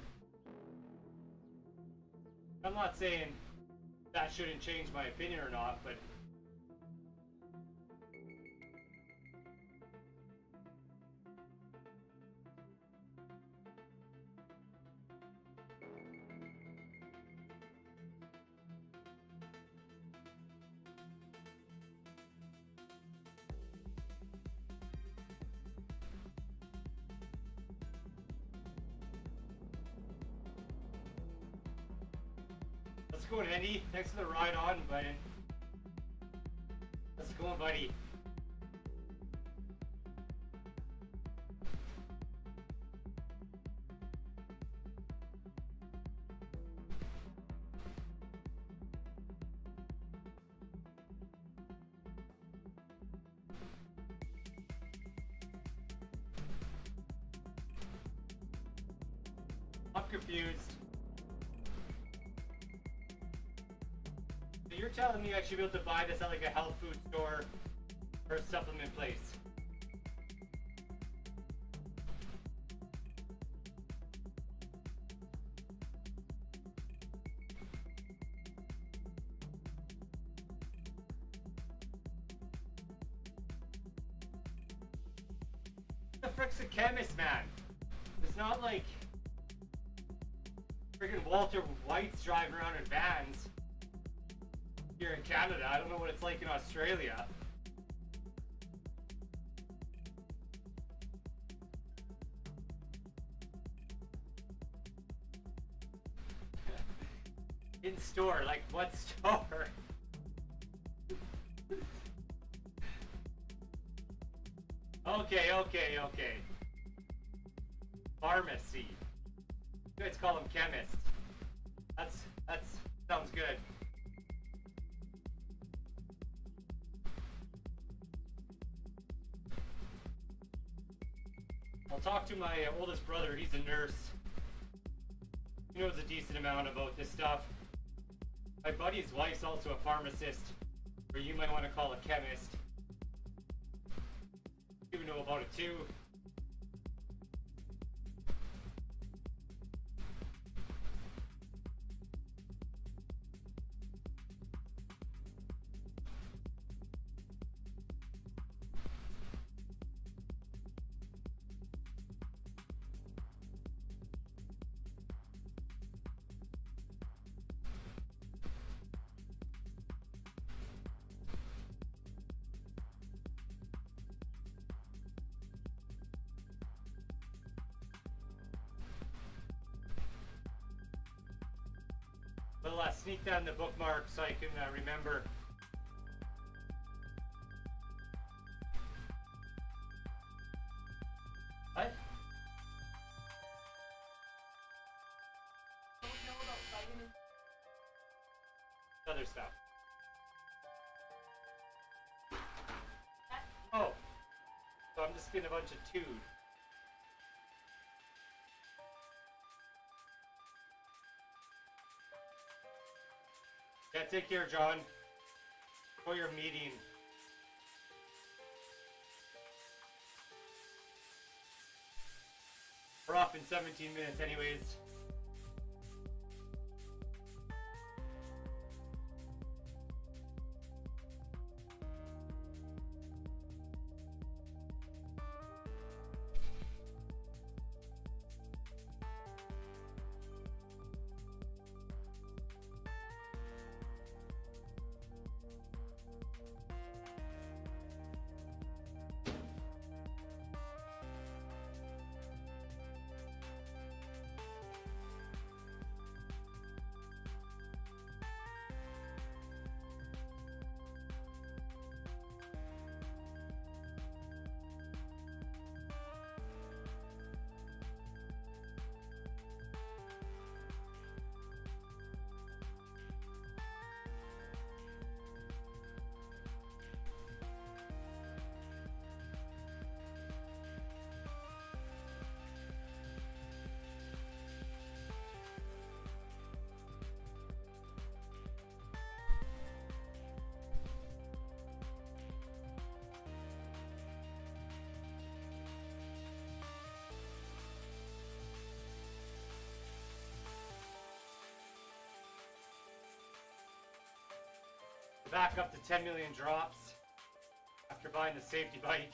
I'm not saying that shouldn't change my opinion or not, but Let's go, Andy. Thanks for the ride on, buddy. Let's go, buddy. Should be able to buy this at like a health food store or supplement place? Okay, okay. Pharmacy. You guys call them chemists. That's that's sounds good. I'll talk to my uh, oldest brother. He's a nurse. He knows a decent amount about this stuff. My buddy's wife's also a pharmacist, or you might want to call a chemist. You sneak down the bookmark so I can uh, remember. What? Other stuff. That Oh. So I'm just getting a bunch of two. Take care, John. For your meeting. We're off in 17 minutes, anyways. Back up to 10 million drops after buying the safety bike.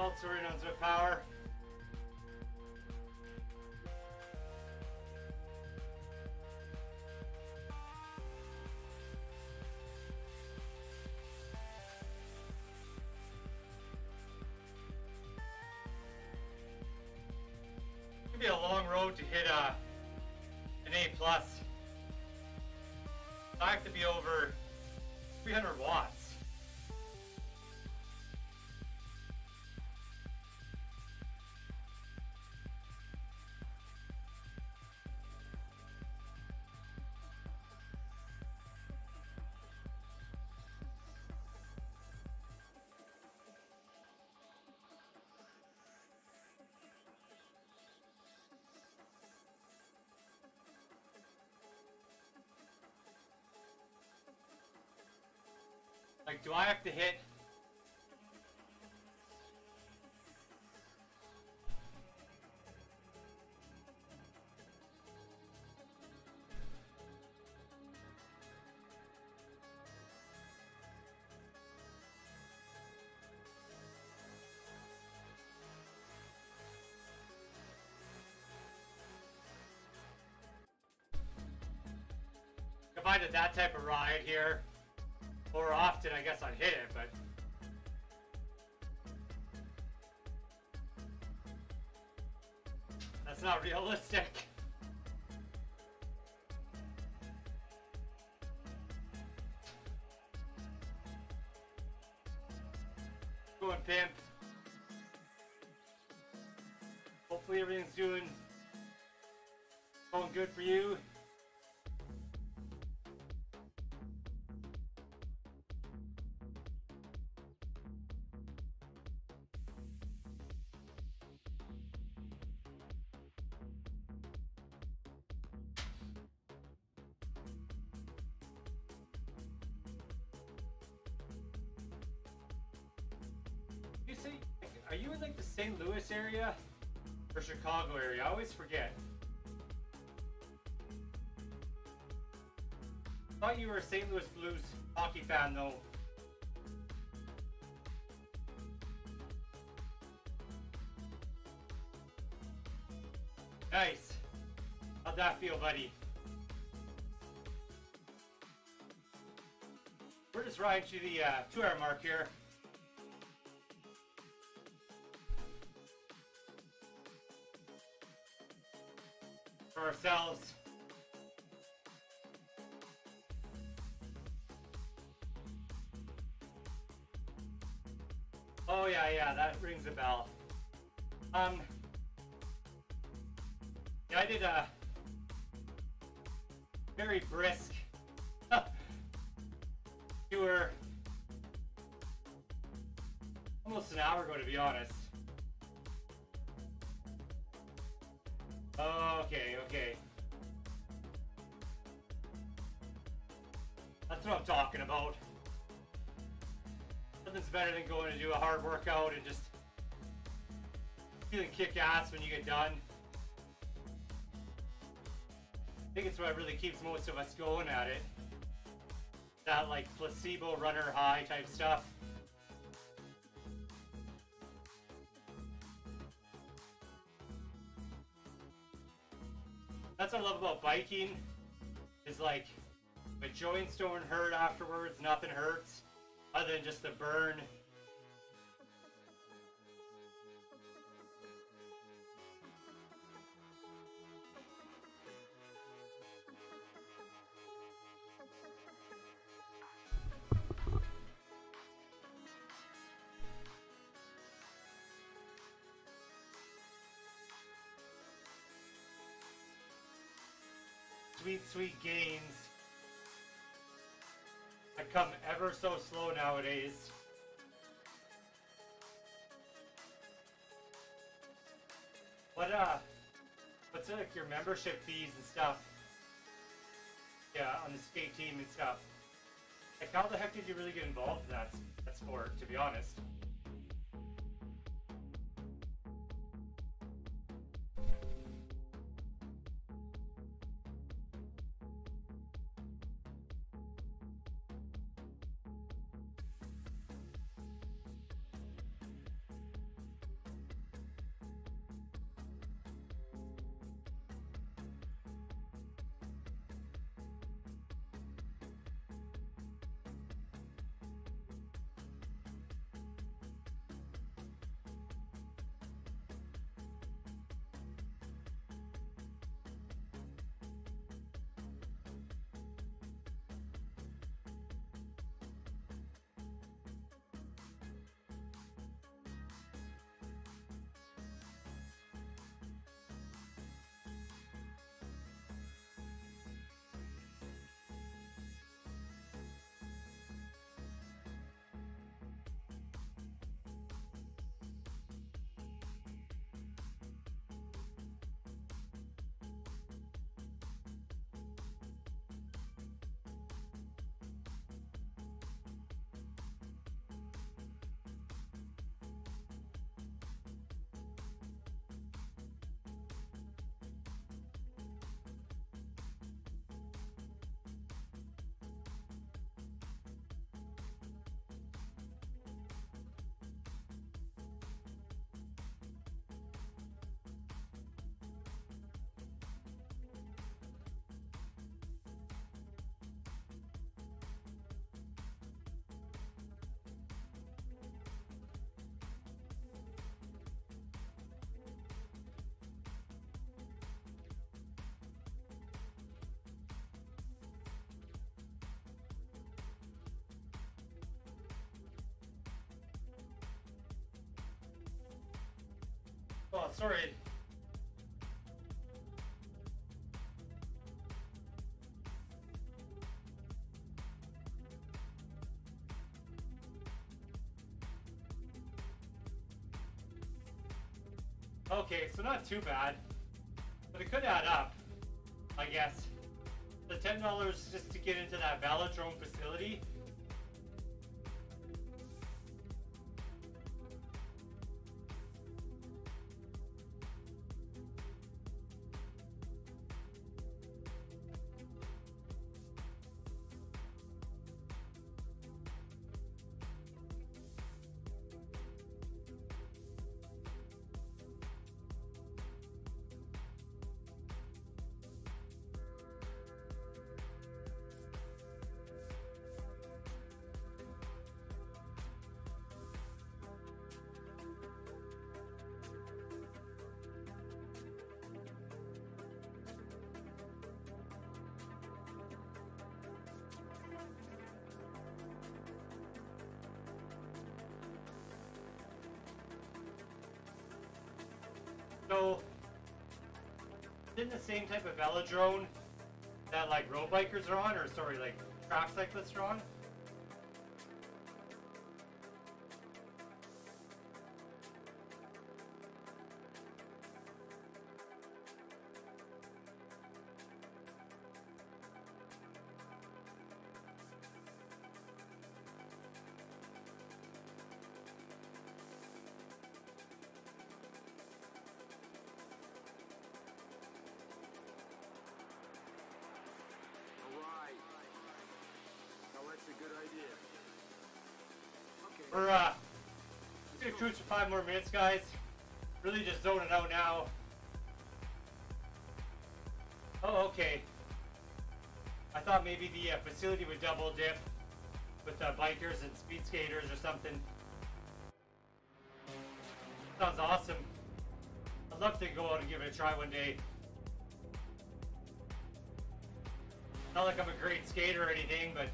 In on the power. be a long road to hit uh, an A plus. I have to be over 300 watts. Like, do I have to hit? If I did that type of ride here, more often, I guess I'd hit it, but. That's not realistic. St. Louis area or Chicago area? I always forget. Thought you were a St. Louis Blues hockey fan though. Nice. How'd that feel, buddy? We're just riding to the uh, two-hour mark here. Be honest. Oh, okay, okay. That's what I'm talking about. Nothing's better than going to do a hard workout and just feeling kick ass when you get done. I think it's what really keeps most of us going at it. That like placebo runner high type stuff. Biking. Is like my joints don't hurt afterwards, nothing hurts. Other than just the burn. Sweet, gains. I come ever so slow nowadays. What uh what's like your membership fees and stuff? Yeah, on the skate team and stuff. Like how the heck did you really get involved in that that sport, to be honest? Sorry. Okay, so not too bad. But it could add up, I guess. The $10 just to get into that Velodrome facility. The same type of velodrome that like road bikers are on, or sorry, like track cyclists are on? Cruise for five more minutes, guys. Really just zoning out now. Oh, okay. I thought maybe the uh, facility would double dip with uh, bikers and speed skaters or something. Sounds awesome. I'd love to go out and give it a try one day. Not like I'm a great skater or anything, but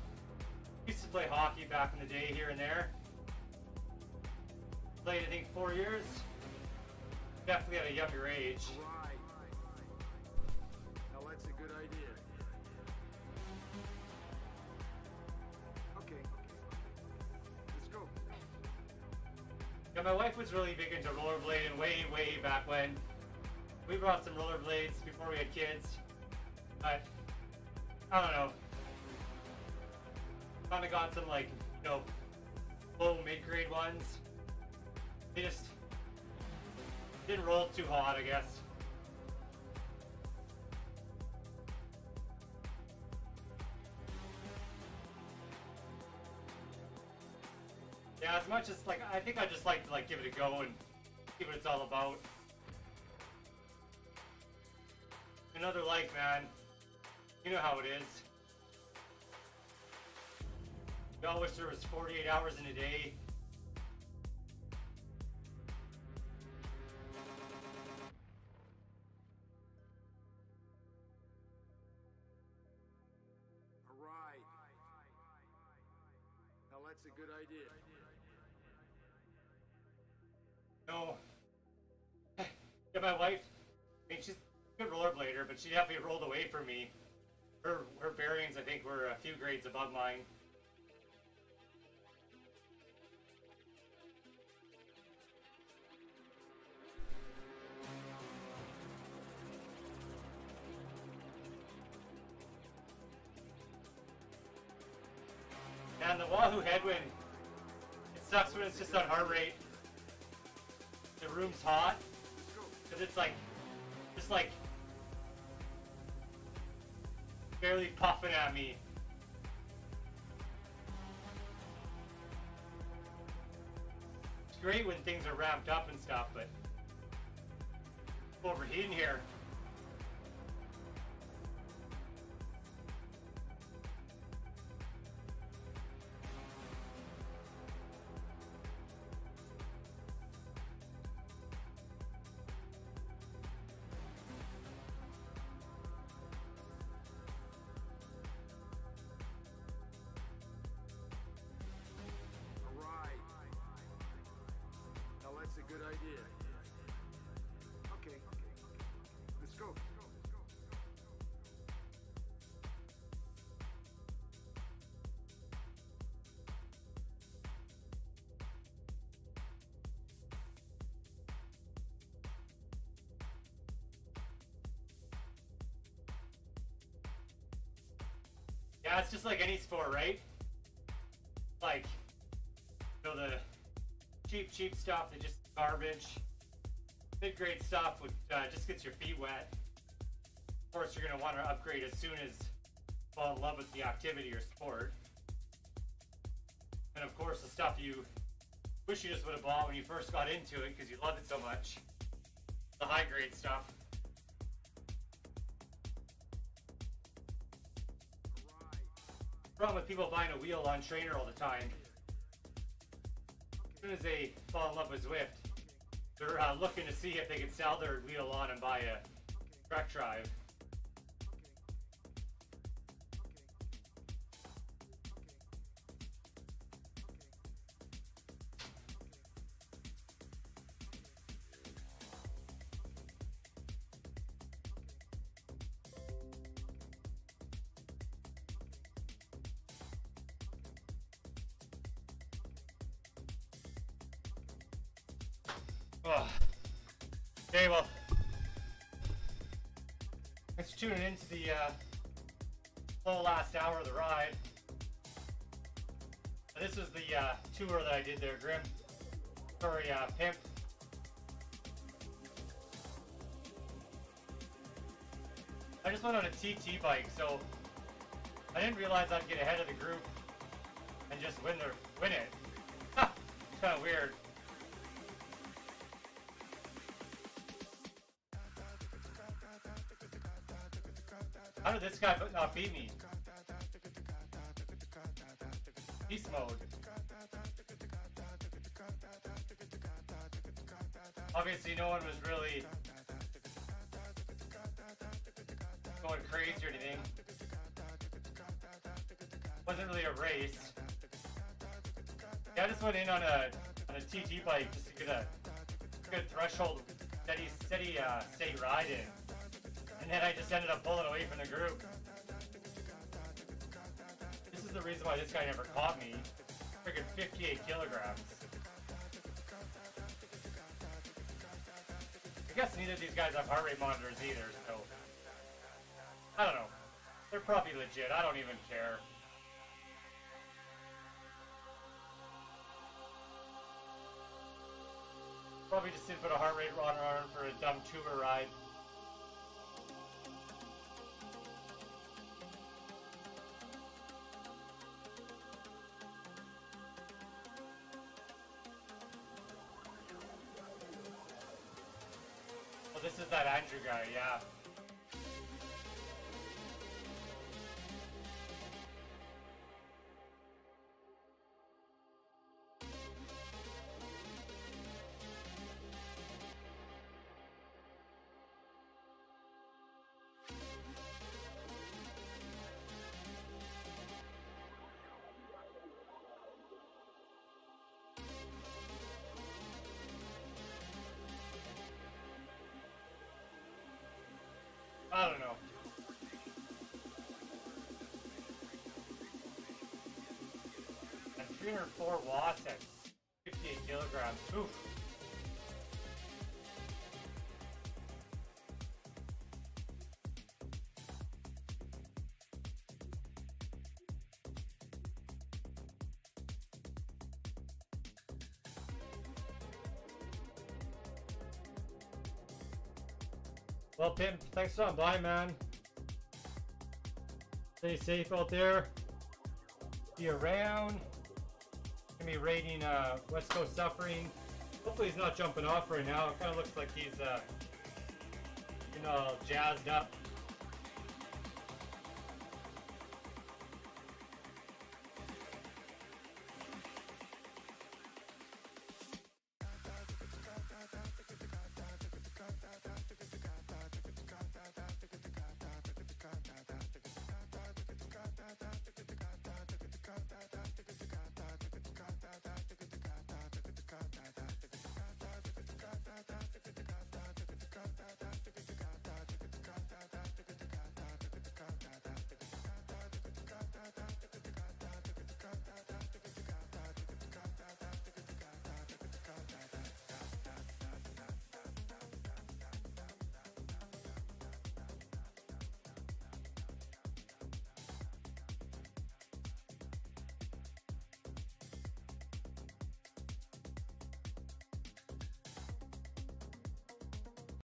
used to play hockey back in the day here and there. Played, I think, four years. Definitely at a younger age. Alright. Now that's a good idea. Okay. Let's go. Yeah, my wife was really big into rollerblading way, way back when. We brought some rollerblades before we had kids. But, I don't know. Kind of got some, like, you know, low mid-grade ones. They just didn't roll too hot, I guess. Yeah, as much as like I think I just like to like give it a go and see what it's all about. Another life, man. You know how it is. We all wish there was 48 hours in a day. She definitely rolled away from me. Her her bearings, I think, were a few grades above mine. And the Wahoo headwind, it sucks when it's just on heart rate. The room's hot, because it's like, just like, barely puffing at me. It's great when things are ramped up and stuff, but overheating here. It's just like any sport, right? Like, you know, the cheap, cheap stuff that just garbage. Mid grade stuff would uh, just gets your feet wet. Of course, you're gonna want to upgrade as soon as you fall in love with the activity or sport. And of course, the stuff you wish you just would have bought when you first got into it because you loved it so much. The high grade stuff. Problem with people buying a wheel on trainer all the time. As soon as they fall in love with Zwift, they're uh, looking to see if they can sell their wheel on and buy a direct drive. Thanks for tuning into the uh, whole last hour of the ride. This is the uh, tour that I did there, Grim. Sorry, uh, Pimp. I just went on a TT bike, so I didn't realize I'd get ahead of the group and just win the win it. it's kind of weird. How did this guy not beat me? Beast mode. Obviously, no one was really going crazy or anything. Wasn't really a race. Yeah, I just went in on a on a TT bike just to get a good threshold, steady, steady uh, state ride in. And then I just ended up pulling away from the group. This is the reason why this guy never caught me. Freaking 58 kilograms. I guess neither of these guys have heart rate monitors either, so. I don't know. They're probably legit. I don't even care. Probably just didn't put a heart rate monitor on for a dumb tuber ride. Andrew guy, yeah. And 304 watts at 58 kilograms. Oof. Well, Pimp, thanks for stopping by, man. Stay safe out there. Be around. Gonna be raiding uh, West Coast Suffering. Hopefully he's not jumping off right now. It kind of looks like he's, uh, you know, jazzed up.